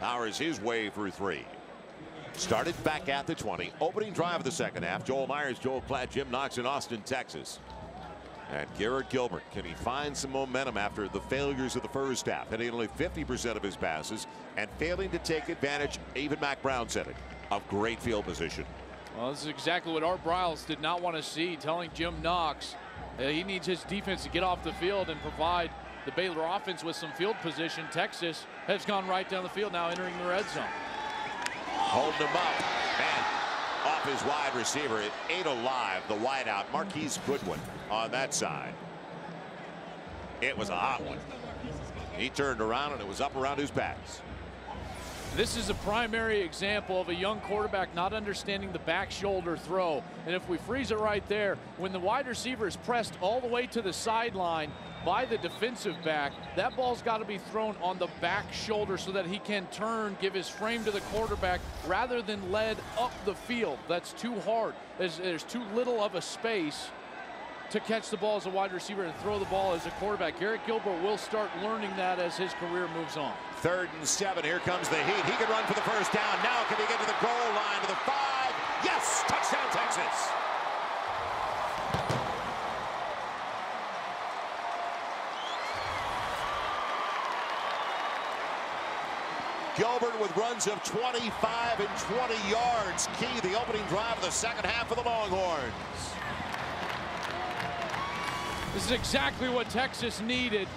powers his way for three. Started back at the 20. Opening drive of the second half. Joel Myers, Joel Klatt, Jim Knox in Austin, Texas. And Garrett Gilbert, can he find some momentum after the failures of the first half? Hitting only 50% of his passes and failing to take advantage, even Mack Brown said it, of great field position. Well, this is exactly what Art Briles did not want to see, telling Jim Knox Uh, he needs his defense to get off the field and provide the Baylor offense with some field position. Texas has gone right down the field now entering the red zone holding him up. And off his wide receiver. It alive the wideout, Marquise Goodwin, on that side. It was a hot one. He turned around and it was up around his backs. This is a primary example of a young quarterback not understanding the back shoulder throw. And if we freeze it right there, when the wide receiver is pressed all the way to the sideline, by the defensive back. That ball's got to be thrown on the back shoulder so that he can turn, give his frame to the quarterback rather than led up the field. That's too hard. There's, there's too little of a space to catch the ball as a wide receiver and throw the ball as a quarterback. Garrett Gilbert will start learning that as his career moves on. Third and seven. Here comes the heat. He can run for the first down. Now can he get to the goal line to the five? Yes! Touchdown, Texas! Gilbert with runs of 25 and 20 yards. Key the opening drive of the second half of the Longhorns. This is exactly what Texas needed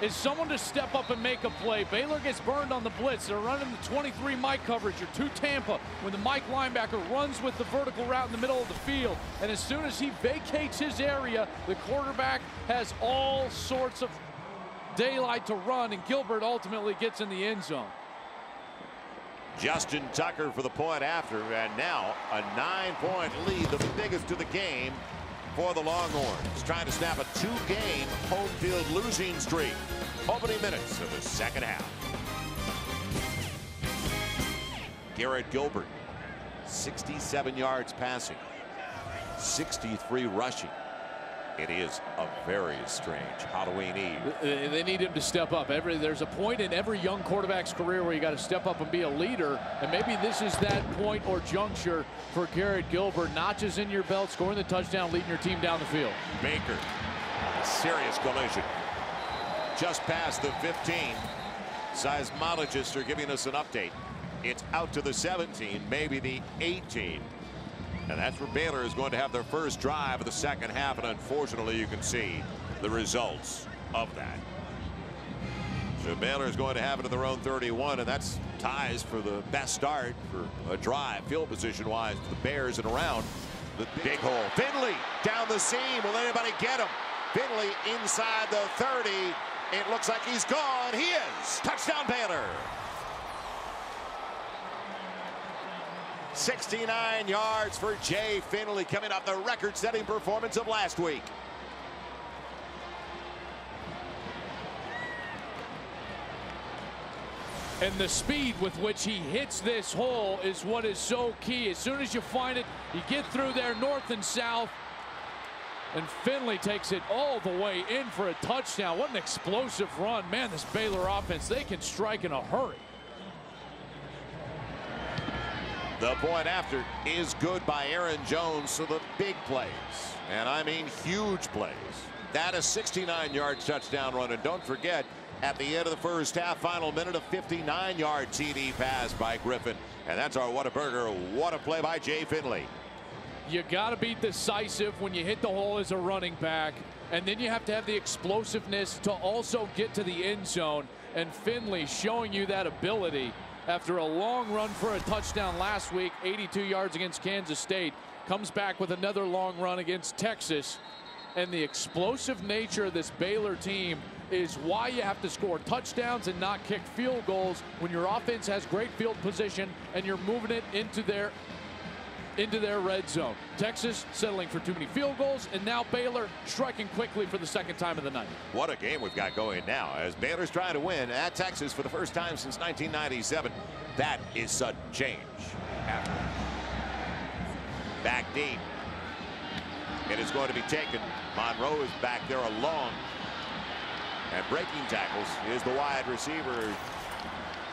is someone to step up and make a play. Baylor gets burned on the blitz. They're running the 23 Mike coverage or two Tampa when the Mike linebacker runs with the vertical route in the middle of the field. And as soon as he vacates his area, the quarterback has all sorts of daylight to run, and Gilbert ultimately gets in the end zone. Justin Tucker for the point after, and now a nine-point lead, the biggest of the game for the Longhorns. Trying to snap a two-game home field losing streak. Opening minutes of the second half. Garrett Gilbert, 67 yards passing, 63 rushing. It is a very strange Halloween Eve. They need him to step up. Every There's a point in every young quarterback's career where you got to step up and be a leader. And maybe this is that point or juncture for Garrett Gilbert. Notches in your belt, scoring the touchdown, leading your team down the field. Baker, serious collision. Just past the 15. Seismologists are giving us an update. It's out to the 17, maybe the 18. And that's where Baylor is going to have their first drive of the second half. And unfortunately, you can see the results of that. So Baylor is going to have it at their own 31, and that's ties for the best start for a drive, field position wise, for the Bears and around the big hole. Finley down the seam. Will anybody get him? Finley inside the 30. It looks like he's gone. He is. Touchdown Baylor. 69 yards for Jay Finley coming off the record-setting performance of last week. And the speed with which he hits this hole is what is so key. As soon as you find it, you get through there north and south. And Finley takes it all the way in for a touchdown. What an explosive run. Man, this Baylor offense, they can strike in a hurry. The point after is good by Aaron Jones. So the big plays, and I mean huge plays. That is 69-yard touchdown run. And don't forget, at the end of the first half. Final minute, a 59-yard TD pass by Griffin. And that's our Whataburger. What a play by Jay Finley. You got to be decisive when you hit the hole as a running back. And then you have to have the explosiveness to also get to the end zone. And Finley showing you that ability after a long run for a touchdown last week, 82 yards against Kansas State, comes back with another long run against Texas. And the explosive nature of this Baylor team is why you have to score touchdowns and not kick field goals when your offense has great field position and you're moving it into their into their red zone. Texas settling for too many field goals, and now Baylor striking quickly for the second time of the night. What a game we've got going now as Baylor's trying to win at Texas for the first time since 1997. That is sudden change. Back deep. It is going to be taken. Monroe is back there alone. And breaking tackles is the wide receiver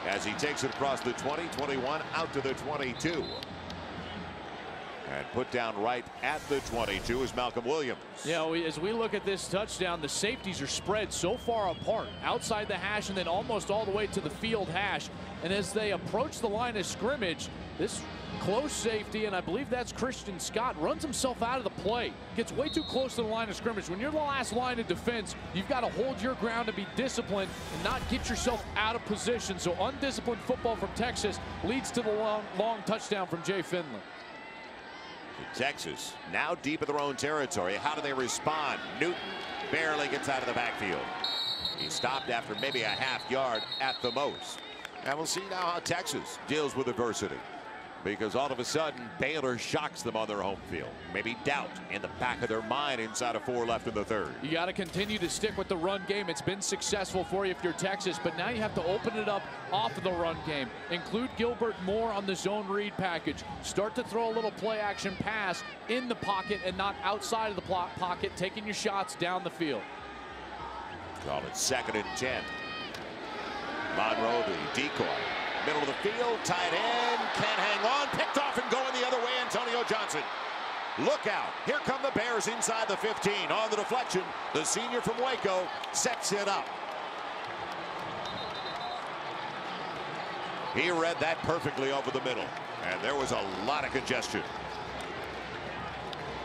as he takes it across the 20, 21, out to the 22. And put down right at the 22 is Malcolm Williams. Yeah, as we look at this touchdown, the safeties are spread so far apart outside the hash and then almost all the way to the field hash. And as they approach the line of scrimmage, this close safety, and I believe that's Christian Scott, runs himself out of the play. Gets way too close to the line of scrimmage. When you're the last line of defense, you've got to hold your ground and be disciplined and not get yourself out of position. So undisciplined football from Texas leads to the long, long touchdown from Jay Finley. Texas now deep in their own territory. How do they respond? Newton barely gets out of the backfield. He stopped after maybe a half yard at the most. And we'll see now how Texas deals with adversity because all of a sudden Baylor shocks them on their home field. Maybe doubt in the back of their mind inside of four left in the third. You got to continue to stick with the run game. It's been successful for you if you're Texas, but now you have to open it up off of the run game. Include Gilbert more on the zone read package. Start to throw a little play action pass in the pocket and not outside of the pocket, taking your shots down the field. Call it second and 10. Monroe, the decoy. Middle of the field, tight end, can't hang on, picked off and going the other way, Antonio Johnson. Look out, here come the Bears inside the 15. On the deflection, the senior from Waco sets it up. He read that perfectly over the middle, and there was a lot of congestion.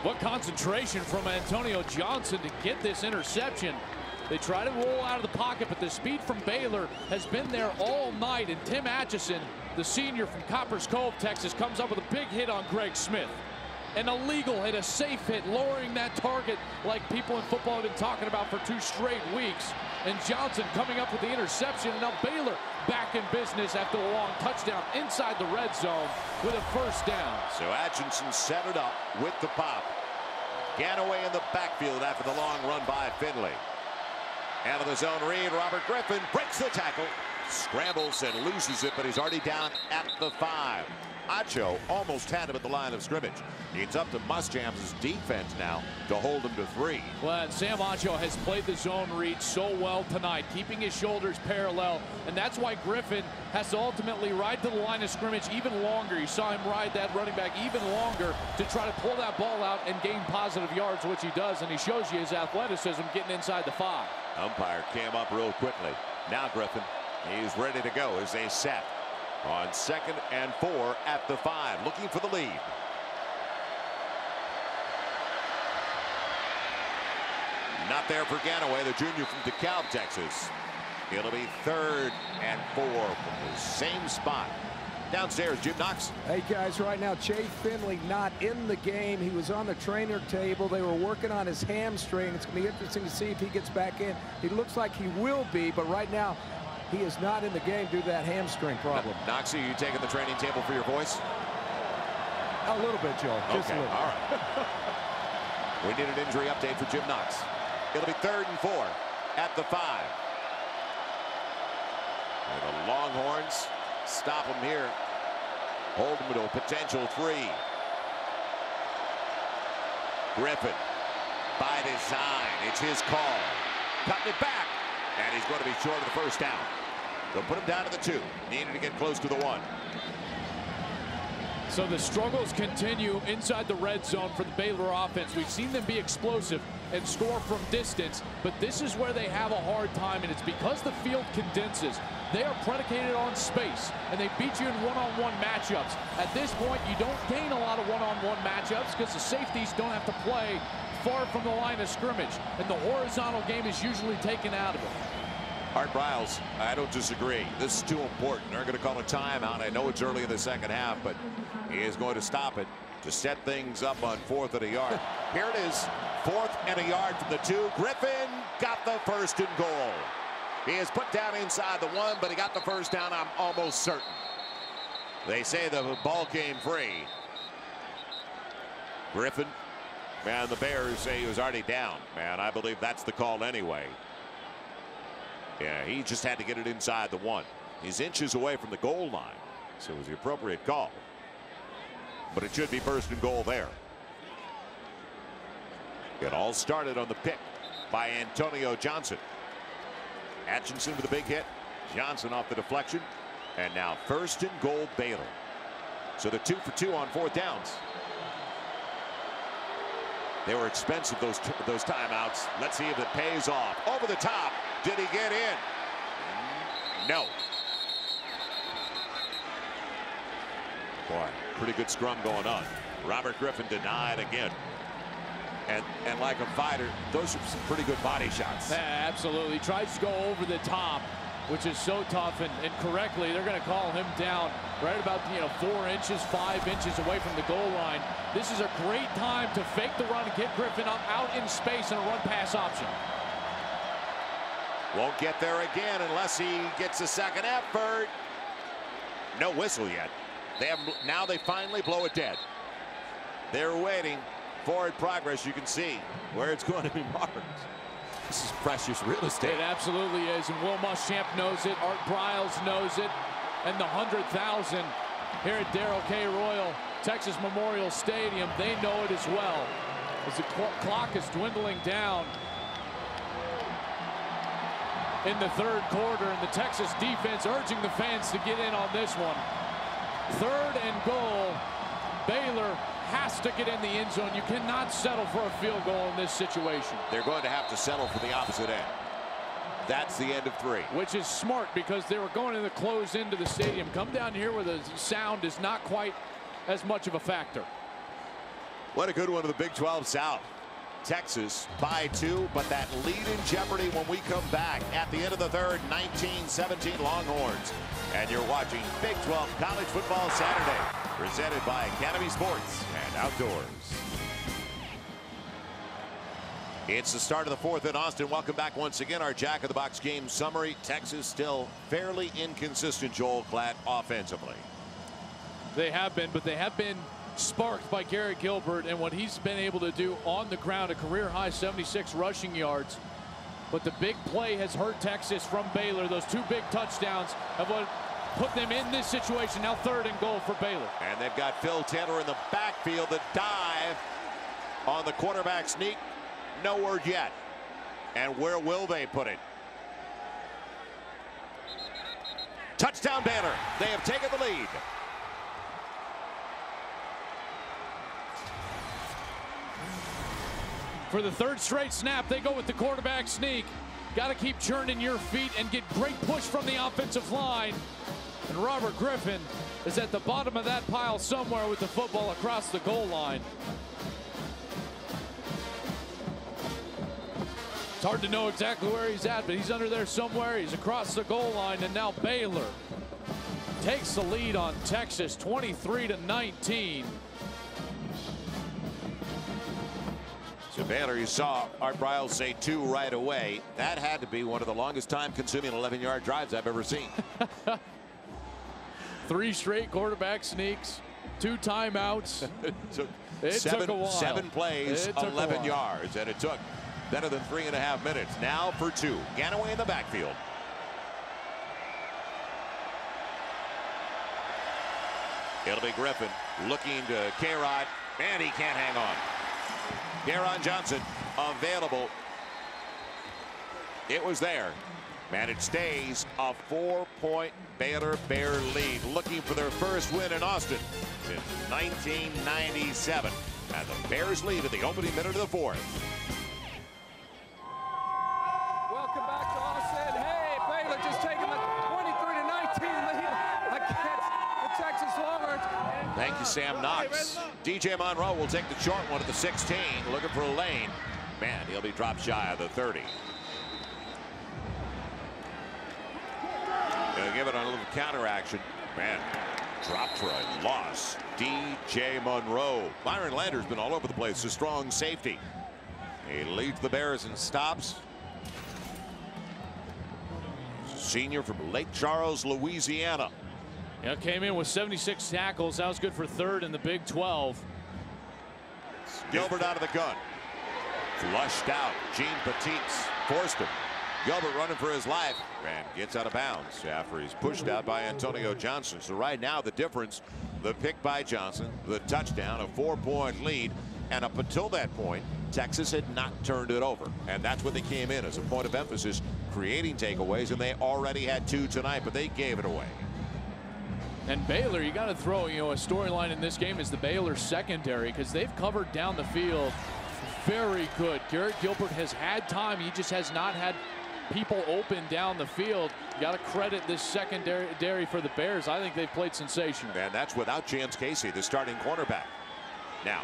What concentration from Antonio Johnson to get this interception. They try to roll out of the pocket, but the speed from Baylor has been there all night. And Tim Atchison, the senior from Copperas Cove, Texas, comes up with a big hit on Greg Smith. An illegal hit, a safe hit, lowering that target like people in football have been talking about for two straight weeks. And Johnson coming up with the interception. And now Baylor back in business after a long touchdown inside the red zone with a first down. So Atchison set it up with the pop. Ganaway in the backfield after the long run by Finley. Out of the zone read, Robert Griffin breaks the tackle, scrambles and loses it, but he's already down at the five. Acho almost had him at the line of scrimmage. It's up to Muschamp's defense now to hold him to three. Well, Sam Acho has played the zone read so well tonight, keeping his shoulders parallel, and that's why Griffin has to ultimately ride to the line of scrimmage even longer. You saw him ride that running back even longer to try to pull that ball out and gain positive yards, which he does, and he shows you his athleticism getting inside the five. Umpire came up real quickly. Now Griffin, he's ready to go as they set on second and four at the five, looking for the lead. Not there for Ganaway, the junior from DeKalb, Texas. It'll be third and four from the same spot. Downstairs, Jim Knox. Hey, guys, right now, Jay Finley not in the game. He was on the trainer table. They were working on his hamstring. It's going to be interesting to see if he gets back in. He looks like he will be, but right now, he is not in the game due to that hamstring problem. Knoxy, are you taking the training table for your voice? A little bit, Joe. Just okay, a little. all right. we need an injury update for Jim Knox. It'll be third and four at the five. And the Longhorns stop him here. Hold him to a potential three. Griffin by design. It's his call. Cutting it back. And he's going to be short of the first down. They'll put him down to the two. Needed to get close to the one. So the struggles continue inside the red zone for the Baylor offense. We've seen them be explosive and score from distance, but this is where they have a hard time, and it's because the field condenses. They are predicated on space, and they beat you in one-on-one -on -one matchups. At this point, you don't gain a lot of one-on-one -on -one matchups because the safeties don't have to play far from the line of scrimmage, and the horizontal game is usually taken out of it. Art Briles, I don't disagree. This is too important. They're going to call a timeout. I know it's early in the second half, but he is going to stop it to set things up on fourth and a yard. Here it is, fourth and a yard from the two. Griffin got the first and goal. He is put down inside the one, but he got the first down, I'm almost certain. They say the ball came free. Griffin, man, the Bears say he was already down. Man, I believe that's the call anyway. Yeah, he just had to get it inside the one. He's inches away from the goal line, so it was the appropriate call. But it should be first and goal there. It all started on the pick by Antonio Johnson. Atchison with a big hit. Johnson off the deflection. And now first and goal Baylor. So the two for two on fourth downs. They were expensive those those timeouts. Let's see if it pays off. Over the top. Did he get in? No. Boy, pretty good scrum going on. Robert Griffin denied again. And and like a fighter, those are some pretty good body shots. Yeah, absolutely. Tries to go over the top, which is so tough. And, and correctly, they're going to call him down right about you know four inches, five inches away from the goal line. This is a great time to fake the run and get Griffin up out in space in a run pass option. Won't get there again unless he gets a second effort. No whistle yet. They have now they finally blow it dead. They're waiting. Forward progress, you can see where it's going to be marked. This is precious real estate. It absolutely is. And Will Muschamp knows it. Art Briles knows it. And the 100,000 here at Darrell K. Royal, Texas Memorial Stadium, they know it as well. As the clock is dwindling down in the third quarter, and the Texas defense urging the fans to get in on this one. Third and goal. Baylor has to get in the end zone. You cannot settle for a field goal in this situation. They're going to have to settle for the opposite end. That's the end of three. Which is smart because they were going to the close into the stadium. Come down here where the sound is not quite as much of a factor. What a good one of the Big 12 South. Texas by two, but that lead in jeopardy when we come back at the end of the third, 19-17 Longhorns. And you're watching Big 12 College Football Saturday, presented by Academy Sports Outdoors. It's the start of the fourth in Austin. Welcome back once again. Our Jack of the Box game summary. Texas still fairly inconsistent, Joel Klatt, offensively. They have been, but they have been sparked by Garrett Gilbert and what he's been able to do on the ground, a career high 76 rushing yards. But the big play has hurt Texas from Baylor. Those two big touchdowns have what put them in this situation. Now third and goal for Baylor. And they've got Phil Taylor in the backfield. The dive on the quarterback sneak. No word yet. And where will they put it? Touchdown Baylor. They have taken the lead. For the third straight snap, they go with the quarterback sneak. Got to keep churning your feet and get great push from the offensive line. And Robert Griffin is at the bottom of that pile somewhere with the football across the goal line. It's hard to know exactly where he's at, but he's under there somewhere. He's across the goal line, and now Baylor takes the lead on Texas 23 to 19. So Baylor, you saw Art Briles say two right away. That had to be one of the longest time consuming 11 yard drives I've ever seen. Three straight quarterback sneaks, two timeouts. it took, it seven, took seven plays, it 11 yards, and it took better than three and a half minutes. Now for two. Ganaway in the backfield. It'll be Griffin looking to K-Rod, and he can't hang on. Garon Johnson available. It was there. And it stays a four-point Baylor Bear lead, looking for their first win in Austin since 1997. And the Bears lead at the opening minute of the fourth. Welcome back to Austin. Thank you, Sam Knox. DJ Monroe will take the short one at the 16, looking for a lane. Man, he'll be dropped shy of the 30. He'll give it on a little counter action. Man, dropped for a loss. DJ Monroe. Byron Landor's been all over the place. A strong safety. He leads the Bears and stops. Senior from Lake Charles, Louisiana. Yeah, came in with 76 tackles. That was good for third in the Big 12. Gilbert out of the gun. Flushed out. Gene Petites forced him. Gilbert running for his life and gets out of bounds after he's pushed out by Antonio Johnson. So right now the difference, the pick by Johnson, the touchdown, a four-point lead, and up until that point, Texas had not turned it over. And that's what they came in as a point of emphasis, creating takeaways, and they already had two tonight, but they gave it away. And Baylor, you got to throw, you know, a storyline in this game is the Baylor secondary because they've covered down the field very good. Garrett Gilbert has had time. He just has not had people open down the field. You got to credit this secondary for the Bears. I think they've played sensational. And that's without Chance Casey, the starting cornerback. Now,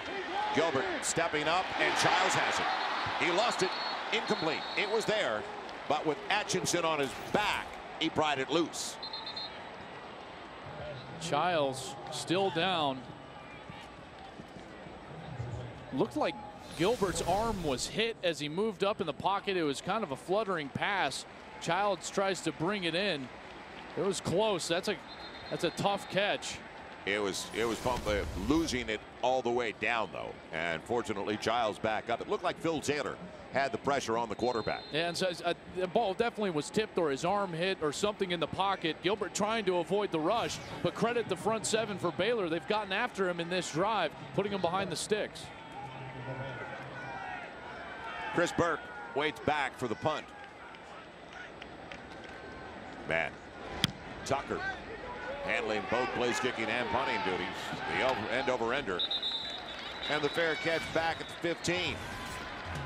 Gilbert stepping up, and Chiles has it. He lost it. Incomplete. It was there, but with Atchison on his back, he pried it loose. Chiles still down. Looked like Gilbert's arm was hit as he moved up in the pocket. It was kind of a fluttering pass. Chiles tries to bring it in. It was close. That's a that's a tough catch. It was it was losing it all the way down though, and fortunately Chiles back up. It looked like Phil Taylor had the pressure on the quarterback. Yeah, and so uh, the ball definitely was tipped or his arm hit or something in the pocket. Gilbert trying to avoid the rush, but credit the front seven for Baylor. They've gotten after him in this drive, putting him behind the sticks. Chris Burke waits back for the punt. Man, Tucker handling both place kicking and punting duties. The end over ender. And the fair catch back at the 15.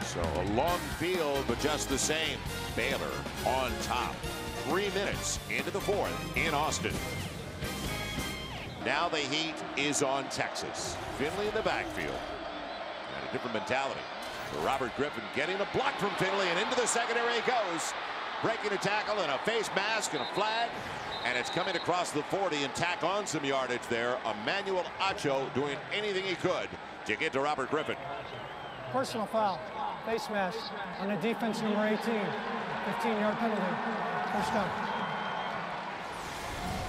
So a long field, but just the same. Baylor on top. Three minutes into the fourth in Austin. Now the heat is on Texas. Finley in the backfield. And a different mentality. Robert Griffin getting a block from Finley and into the secondary he goes. Breaking a tackle and a face mask and a flag. And it's coming across the 40 and tack on some yardage there. Emmanuel Acho doing anything he could to get to Robert Griffin. Personal foul. Face mask on the defense number 18. 15-yard penalty. First down.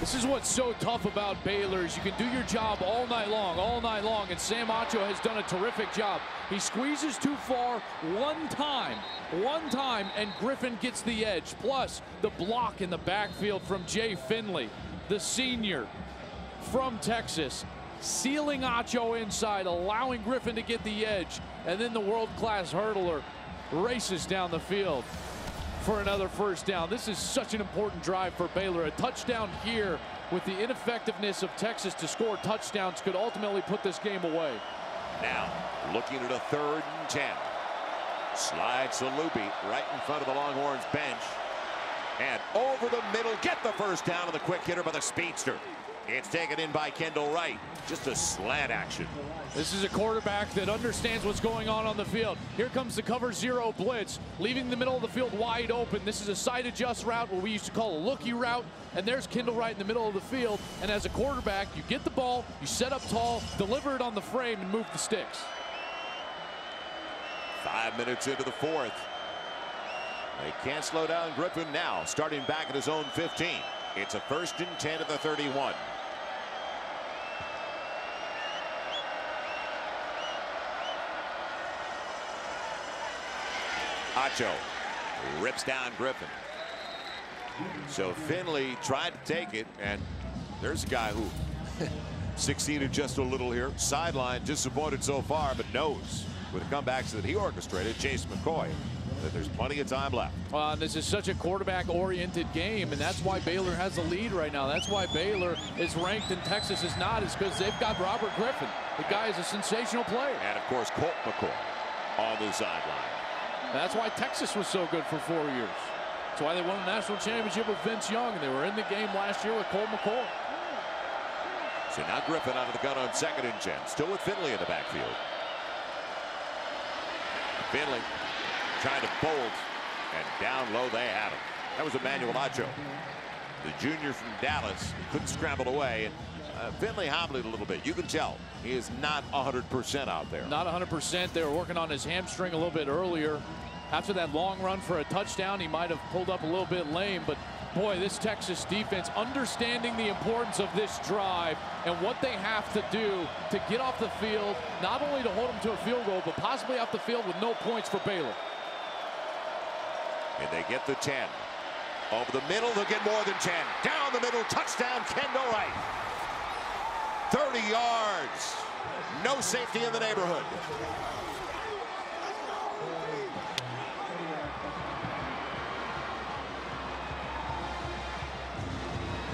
This is what's so tough about Baylor is you can do your job all night long, all night long, and Sam Acho has done a terrific job. He squeezes too far one time, one time, and Griffin gets the edge. Plus, the block in the backfield from Jay Finley, the senior from Texas, sealing Acho inside, allowing Griffin to get the edge, and then the world-class hurdler races down the field for another first down. This is such an important drive for Baylor. A touchdown here with the ineffectiveness of Texas to score touchdowns could ultimately put this game away. Now, looking at a third and 10. Slide Salubi right in front of the Longhorns bench. And over the middle, get the first down on the quick hitter by the speedster. It's taken in by Kendall Wright. Just a slant action. This is a quarterback that understands what's going on on the field. Here comes the cover zero blitz, leaving the middle of the field wide open. This is a side adjust route, what we used to call a looky route. And there's Kendall Wright in the middle of the field. And as a quarterback, you get the ball, you set up tall, deliver it on the frame, and move the sticks. Five minutes into the fourth. They can't slow down Griffin now, starting back at his own 15. It's a first and 10 at the 31. Acho rips down Griffin. So Finley tried to take it, and there's a guy who succeeded just a little here. Sideline disappointed so far, but knows with the comebacks that he orchestrated, Chase McCoy. that there's plenty of time left. Uh, this is such a quarterback-oriented game, and that's why Baylor has the lead right now. That's why Baylor is ranked and Texas is not, is because they've got Robert Griffin. The guy is a sensational player. And, of course, Colt McCoy on the sideline. That's why Texas was so good for four years. That's why they won the national championship with Vince Young, and they were in the game last year with Colt McCoy. So now Griffin out of the gun on second and 10. Still with Finley in the backfield. Finley trying to bolt, and down low they had him. That was Emmanuel Acho, the junior from Dallas, couldn't scramble away. And uh, Finley hobbled a little bit. You can tell he is not 100% out there. Not 100%. They were working on his hamstring a little bit earlier. After that long run for a touchdown, he might have pulled up a little bit lame, but boy, this Texas defense understanding the importance of this drive and what they have to do to get off the field, not only to hold them to a field goal, but possibly off the field with no points for Baylor. And they get the 10. Over the middle, they'll get more than 10. Down the middle, touchdown, Kendall Wright. 30 yards. No safety in the neighborhood.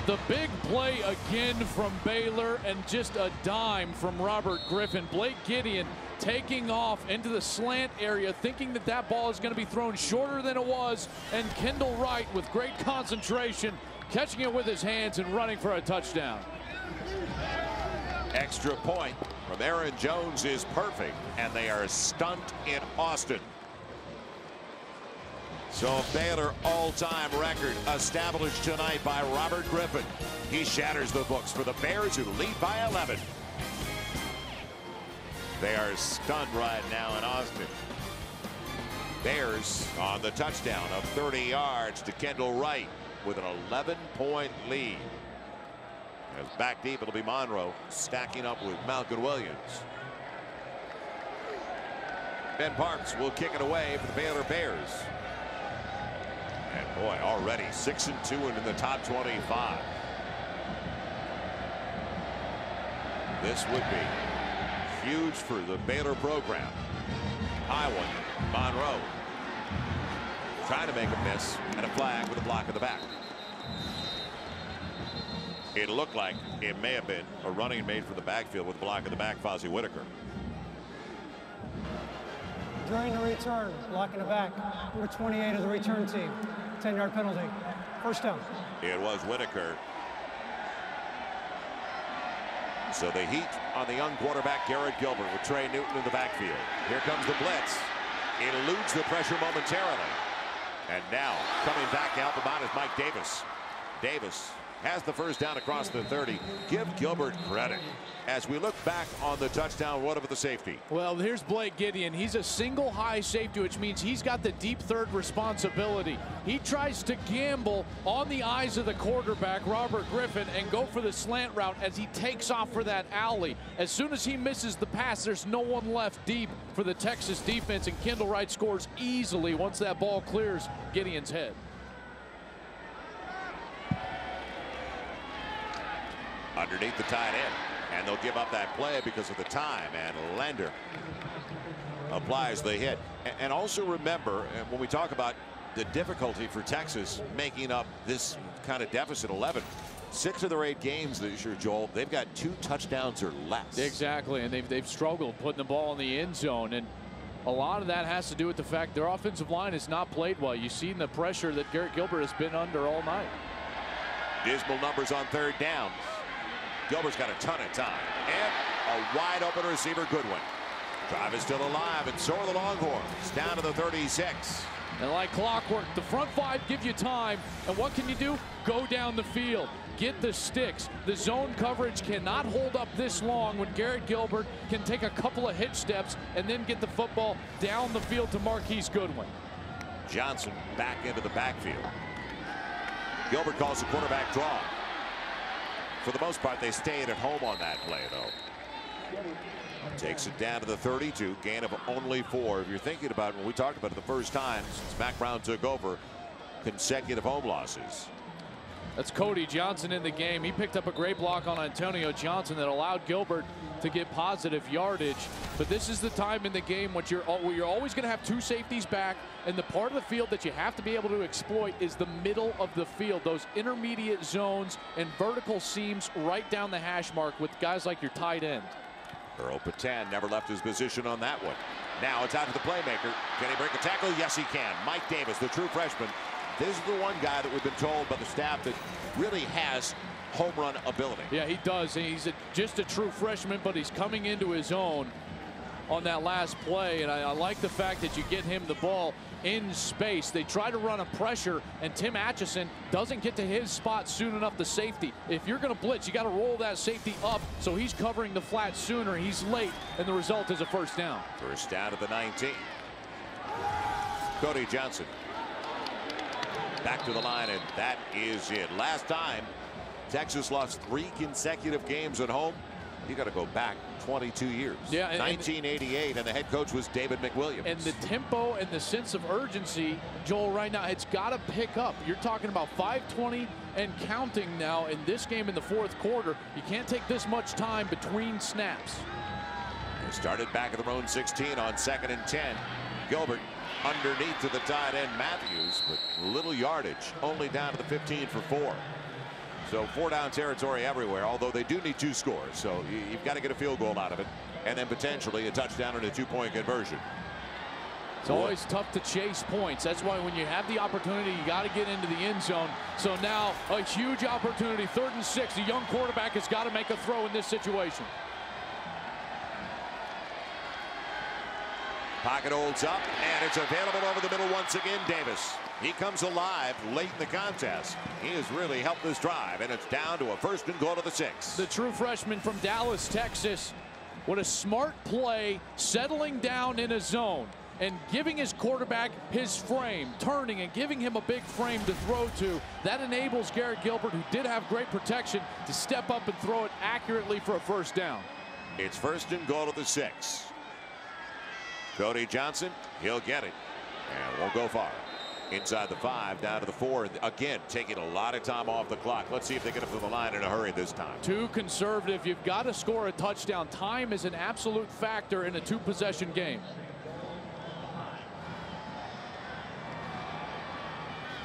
The big play again from Baylor and just a dime from Robert Griffin. Blake Gideon taking off into the slant area thinking that that ball is going to be thrown shorter than it was and Kendall Wright with great concentration catching it with his hands and running for a touchdown. Extra point from Aaron Jones is perfect and they are stunned in Austin. So Baylor all-time record established tonight by Robert Griffin. He shatters the books for the Bears who lead by 11. They are stunned right now in Austin. Bears on the touchdown of 30 yards to Kendall Wright with an 11-point lead. As back deep, it'll be Monroe stacking up with Malcolm Williams. Ben Parks will kick it away for the Baylor Bears. And boy, already 6 and 2 and in the top 25. This would be huge for the Baylor program. High one, Monroe. Trying to make a miss and a flag with a block in the back. It looked like it may have been a running made for the backfield with a block in the back, Fozzy Whittaker. During the return, blocking the back, number 28 of the return team. 10 yard penalty. First down. It was Whitaker. So the heat on the young quarterback Garrett Gilbert with Trey Newton in the backfield. Here comes the blitz. It eludes the pressure momentarily. And now coming back out the is Mike Davis. Davis has the first down across the 30. Give Gilbert credit. As we look back on the touchdown, what about the safety? Well, here's Blake Gideon. He's a single high safety, which means he's got the deep third responsibility. He tries to gamble on the eyes of the quarterback, Robert Griffin, and go for the slant route as he takes off for that alley. As soon as he misses the pass, there's no one left deep for the Texas defense, and Kendall Wright scores easily once that ball clears Gideon's head. Underneath the tight end. And they'll give up that play because of the time. And Landor applies the hit. And also remember, uh, when we talk about the difficulty for Texas making up this kind of deficit 11, six of their eight games this year, Joel, they've got two touchdowns or less. Exactly. And they've, they've struggled putting the ball in the end zone. And a lot of that has to do with the fact their offensive line has not played well. You've seen the pressure that Garrett Gilbert has been under all night. Dismal numbers on third down. Gilbert's got a ton of time. And a wide open receiver, Goodwin. Drive is still alive, and so are the Longhorns. Down to the 36. And like clockwork, the front five give you time. And what can you do? Go down the field. Get the sticks. The zone coverage cannot hold up this long when Garrett Gilbert can take a couple of hitch steps and then get the football down the field to Marquise Goodwin. Johnson back into the backfield. Gilbert calls the quarterback draw. For the most part, they stayed at home on that play, though. Takes it down to the 32, gain of only four. If you're thinking about it, when we talked about it the first time since Mack Brown took over, consecutive home losses. That's Cody Johnson in the game. He picked up a great block on Antonio Johnson that allowed Gilbert to get positive yardage. But this is the time in the game you're, where you're always going to have two safeties back, and the part of the field that you have to be able to exploit is the middle of the field, those intermediate zones and vertical seams right down the hash mark with guys like your tight end. Earl Patan never left his position on that one. Now it's out to the playmaker. Can he break a tackle? Yes, he can. Mike Davis, the true freshman, this is the one guy that we've been told by the staff that really has home run ability. Yeah, he does. He's a, just a true freshman, but he's coming into his own on that last play. And I, I, like the fact that you get him the ball in space. They try to run a pressure, and Tim Atchison doesn't get to his spot soon enough to safety. If you're going to blitz, you got to roll that safety up so he's covering the flat sooner. He's late, and the result is a first down. First down at the 19. Cody Johnson back to the line, and that is it. Last time, Texas lost three consecutive games at home. You got to go back 22 years. Yeah, and, 1988, and the head coach was David McWilliams. And the tempo and the sense of urgency, Joel, right now, it's got to pick up. You're talking about 520 and counting now in this game in the fourth quarter. You can't take this much time between snaps. They started back at their own 16 on second and 10. Gilbert underneath to the tight end Matthews, but little yardage, only down to the 15 for four. So four down territory everywhere, although they do need two scores. So you've got to get a field goal out of it, and then potentially a touchdown and a two-point conversion. It's always tough to chase points. That's why when you have the opportunity, you got to get into the end zone. So now a huge opportunity, third and six. The young quarterback has got to make a throw in this situation. Pocket holds up, and it's available over the middle once again. Davis. He comes alive late in the contest. He has really helped this drive, and it's down to a first and goal to the six. The true freshman from Dallas, Texas. What a smart play, settling down in a zone and giving his quarterback his frame, turning and giving him a big frame to throw to. That enables Garrett Gilbert, who did have great protection, to step up and throw it accurately for a first down. It's first and goal to the six. Cody Johnson, he'll get it. And won't go far. Inside the five, down to the four. Again, taking a lot of time off the clock. Let's see if they get up to the line in a hurry this time. Too conservative. You've got to score a touchdown. Time is an absolute factor in a two-possession game.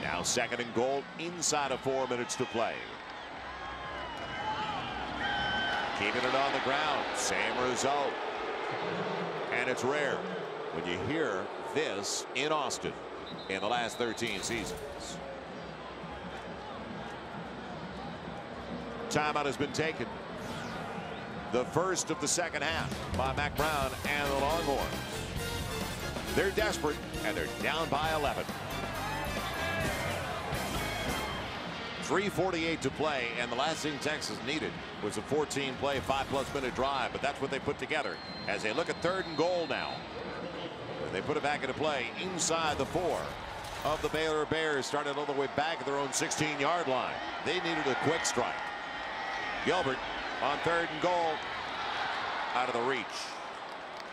Now second and goal inside of four minutes to play. Keeping it on the ground. Same result. And it's rare when you hear this in Austin in the last 13 seasons. Timeout has been taken. The first of the second half by Mack Brown and the Longhorns. They're desperate and they're down by 11. 348 to play and the last thing Texas needed was a 14 play five plus minute drive but that's what they put together as they look at third and goal now they put it back into play inside the four of the Baylor Bears started all the way back at their own 16 yard line. They needed a quick strike. Gilbert on third and goal out of the reach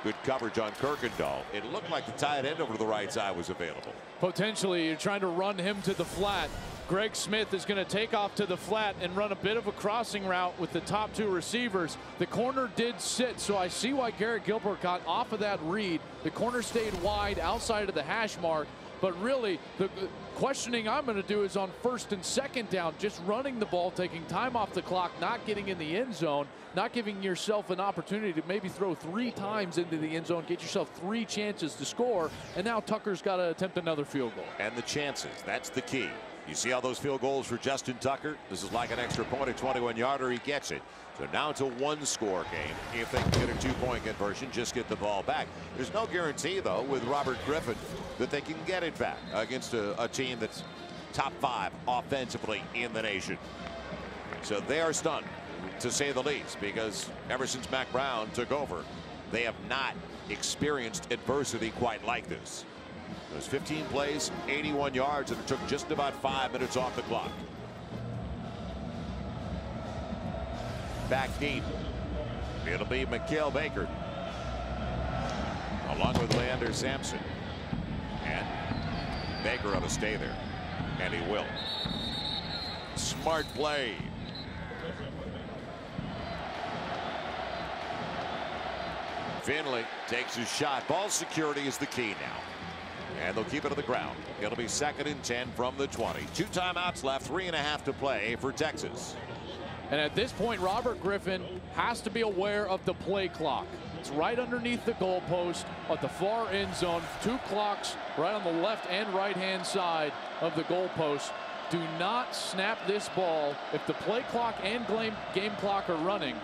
good coverage on Kirkendoll. It looked like the tight end over to the right side was available. Potentially, you're trying to run him to the flat. Greg Smith is going to take off to the flat and run a bit of a crossing route with the top two receivers. The corner did sit, so I see why Garrett Gilbert got off of that read. The corner stayed wide outside of the hash mark, but really the questioning I'm going to do is on first and second down, just running the ball, taking time off the clock, not getting in the end zone, not giving yourself an opportunity to maybe throw three times into the end zone, get yourself three chances to score, and now Tucker's got to attempt another field goal. And the chances, that's the key. You see all those field goals for Justin Tucker? This is like an extra point, a 21 yarder. He gets it. So now it's a one score game. If they can get a two point conversion, just get the ball back. There's no guarantee, though, with Robert Griffin that they can get it back against a, a team that's top five offensively in the nation. So they are stunned, to say the least, because ever since Mack Brown took over, they have not experienced adversity quite like this. It was 15 plays, 81 yards, and it took just about five minutes off the clock. Back deep. It'll be Mikail Baker. Along with Leander Sampson. And Baker ought to stay there. And he will. smart play. Finley takes his shot. Ball security is the key now. And they'll keep it on the ground. It'll be second and 10 from the 20. Two timeouts left, three and a half to play for Texas. And at this point, Robert Griffin has to be aware of the play clock. It's right underneath the goalpost at the far end zone. Two clocks right on the left and right hand side of the goalpost. Do not snap this ball. If the play clock and game clock are running,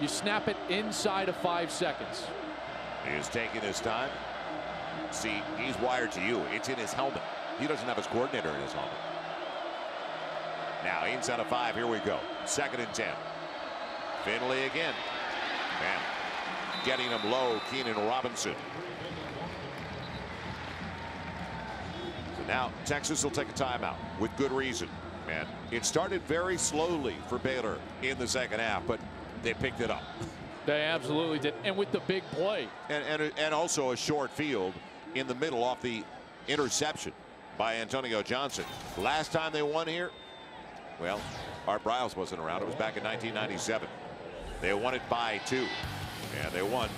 you snap it inside of five seconds. He is taking his time. See, he's wired to you. It's in his helmet. He doesn't have his coordinator in his helmet. Now, inside of five, here we go. Second and 10. Finley again. Man, getting him low, Keenan Robinson. So now, Texas will take a timeout with good reason. Man, it started very slowly for Baylor in the second half, but they picked it up. They absolutely did. And with the big play. And, and, and also a short field in the middle off the interception by Antonio Johnson. Last time they won here, well, Art Briles wasn't around. It was back in 1997. They won it by two. And they won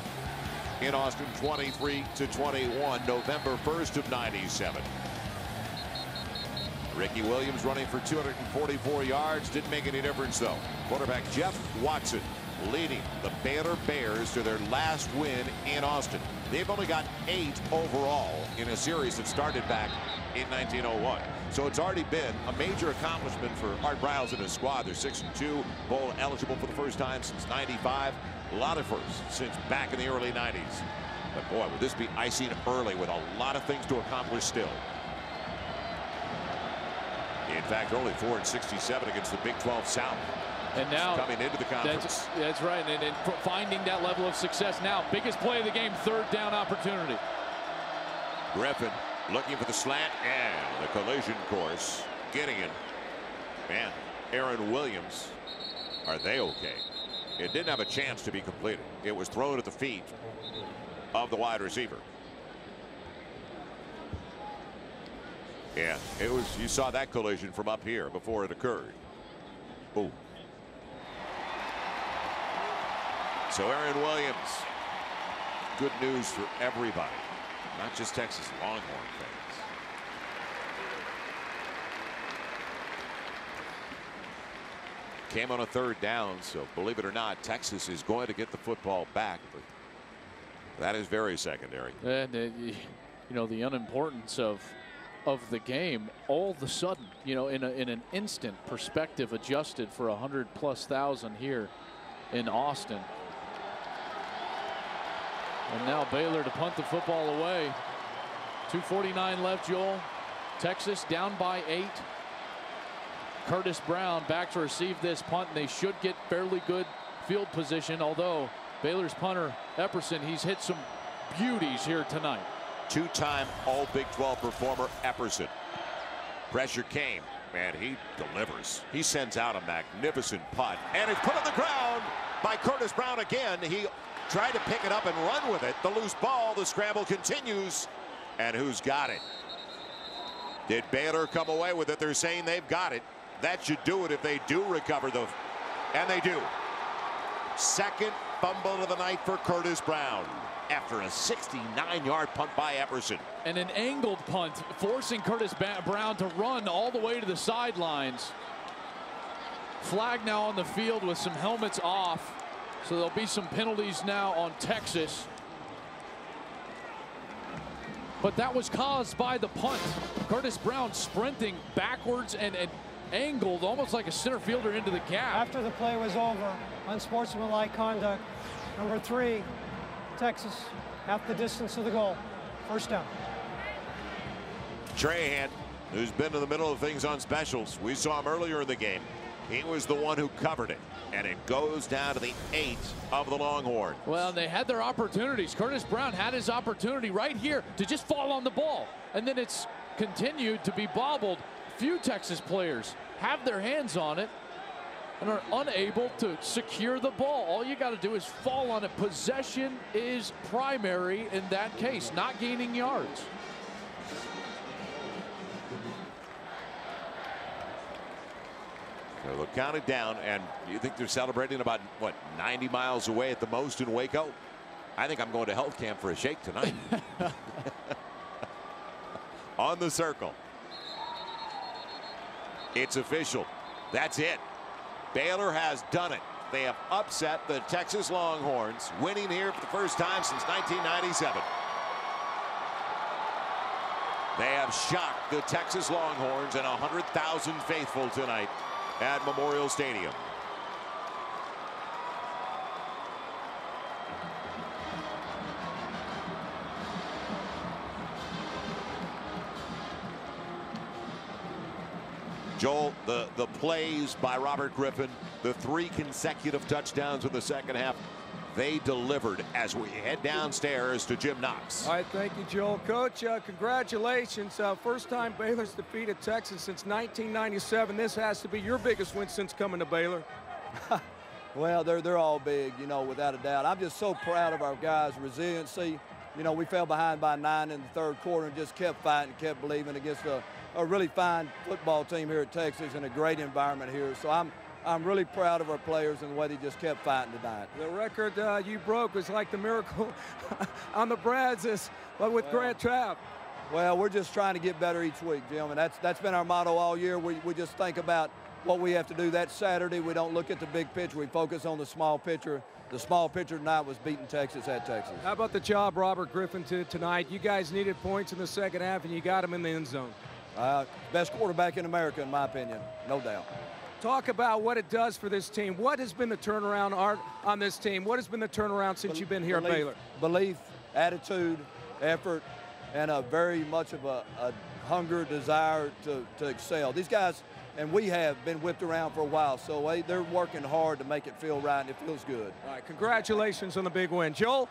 in Austin 23 to 21 November 1st of 97. Ricky Williams running for 244 yards. Didn't make any difference, though. Quarterback Jeff Watson leading the Baylor Bears to their last win in Austin. They've only got eight overall in a series that started back in 1901. So it's already been a major accomplishment for Art Briles and his squad. They're 6 and 2, bowl eligible for the first time since 95. A lot of firsts since back in the early 90s. But boy, would this be icing early with a lot of things to accomplish still. In fact, only 4 and 67 against the Big 12 South. And now coming into the conference. That's, that's right. And, and finding that level of success now. Biggest play of the game, third down opportunity. Griffin looking for the slant and the collision course. Getting it. Man, Aaron Williams. Are they okay? It didn't have a chance to be completed. It was thrown at the feet of the wide receiver. Yeah, it was. You saw that collision from up here before it occurred. Boom. So Aaron Williams, good news for everybody, not just Texas Longhorn fans. Came on a third down, so believe it or not, Texas is going to get the football back. But that is very secondary. And uh, you know the unimportance of of the game all of a sudden you know in a, in an instant perspective adjusted for a hundred plus thousand here in Austin and now Baylor to punt the football away 249 left Joel Texas down by eight Curtis Brown back to receive this punt and they should get fairly good field position although Baylor's punter Epperson he's hit some beauties here tonight two-time all Big 12 performer Epperson. Pressure came and he delivers. He sends out a magnificent punt and it's put on the ground by Curtis Brown again. He tried to pick it up and run with it. The loose ball, the scramble continues. And who's got it? Did Baylor come away with it? They're saying they've got it. That should do it if they do recover the, and they do. Second fumble of the night for Curtis Brown after a 69-yard punt by Epperson. And an angled punt, forcing Curtis Brown to run all the way to the sidelines. Flag now on the field with some helmets off. So there'll be some penalties now on Texas. But that was caused by the punt. Curtis Brown sprinting backwards and, and angled almost like a center fielder into the gap. After the play was over, unsportsmanlike conduct. Number three, Texas, half the distance to the goal. First down. Trahan, who's been in the middle of things on specials. We saw him earlier in the game. He was the one who covered it. And it goes down to the eight of the Longhorn. Well, they had their opportunities. Curtis Brown had his opportunity right here to just fall on the ball. And then it's continued to be bobbled. Few Texas players have their hands on it and are unable to secure the ball. All you got to do is fall on it. Possession is primary in that case, not gaining yards. They're counted down, and you think they're celebrating about, what, 90 miles away at the most in Waco? I think I'm going to health camp for a shake tonight. On the circle. It's official. That's it. Baylor has done it. They have upset the Texas Longhorns, winning here for the first time since 1997. They have shocked the Texas Longhorns and 100,000 faithful tonight at Memorial Stadium. Joel, the, the plays by Robert Griffin, the three consecutive touchdowns in the second half, they delivered as we head downstairs to Jim Knox. All right, thank you, Joel. Coach, uh, congratulations. Uh, first time Baylor's defeated Texas since 1997. This has to be your biggest win since coming to Baylor. well, they're, they're all big, you know, without a doubt. I'm just so proud of our guys' resiliency. You know, we fell behind by nine in the third quarter and just kept fighting, kept believing against a, a really fine football team here at Texas and a great environment here. So I'm I'm really proud of our players and the way they just kept fighting tonight. The record uh, you broke was like the miracle on the Brazos, but with well, Grant Teaff. Well, we're just trying to get better each week, Jim, and that's that's been our motto all year. We, we just think about what we have to do that Saturday. We don't look at the big picture. We focus on the small picture. The small picture tonight was beating Texas at Texas. How about the job Robert Griffin did tonight? You guys needed points in the second half, and you got them in the end zone. Uh, best quarterback in America, in my opinion, no doubt. Talk about what it does for this team. What has been the turnaround Art, on this team? What has been the turnaround since Be- you've been here belief, at Baylor? Belief, attitude, effort, and a very much of a, a hunger, desire to, to excel. These guys, and we have been whipped around for a while, so they, they're working hard to make it feel right, and it feels good. All right, congratulations on the big win. Joel?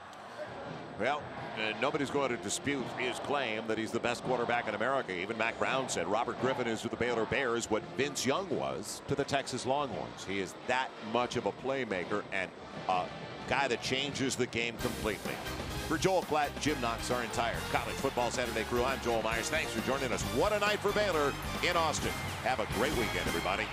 Well, uh, nobody's going to dispute his claim that he's the best quarterback in America. Even Mack Brown said Robert Griffin is to the Baylor Bears what Vince Young was to the Texas Longhorns. He is that much of a playmaker and a guy that changes the game completely. For Joel Klatt, Jim Knox, our entire College Football Saturday crew, I'm Joel Myers. Thanks for joining us. What a night for Baylor in Austin. Have a great weekend, everybody.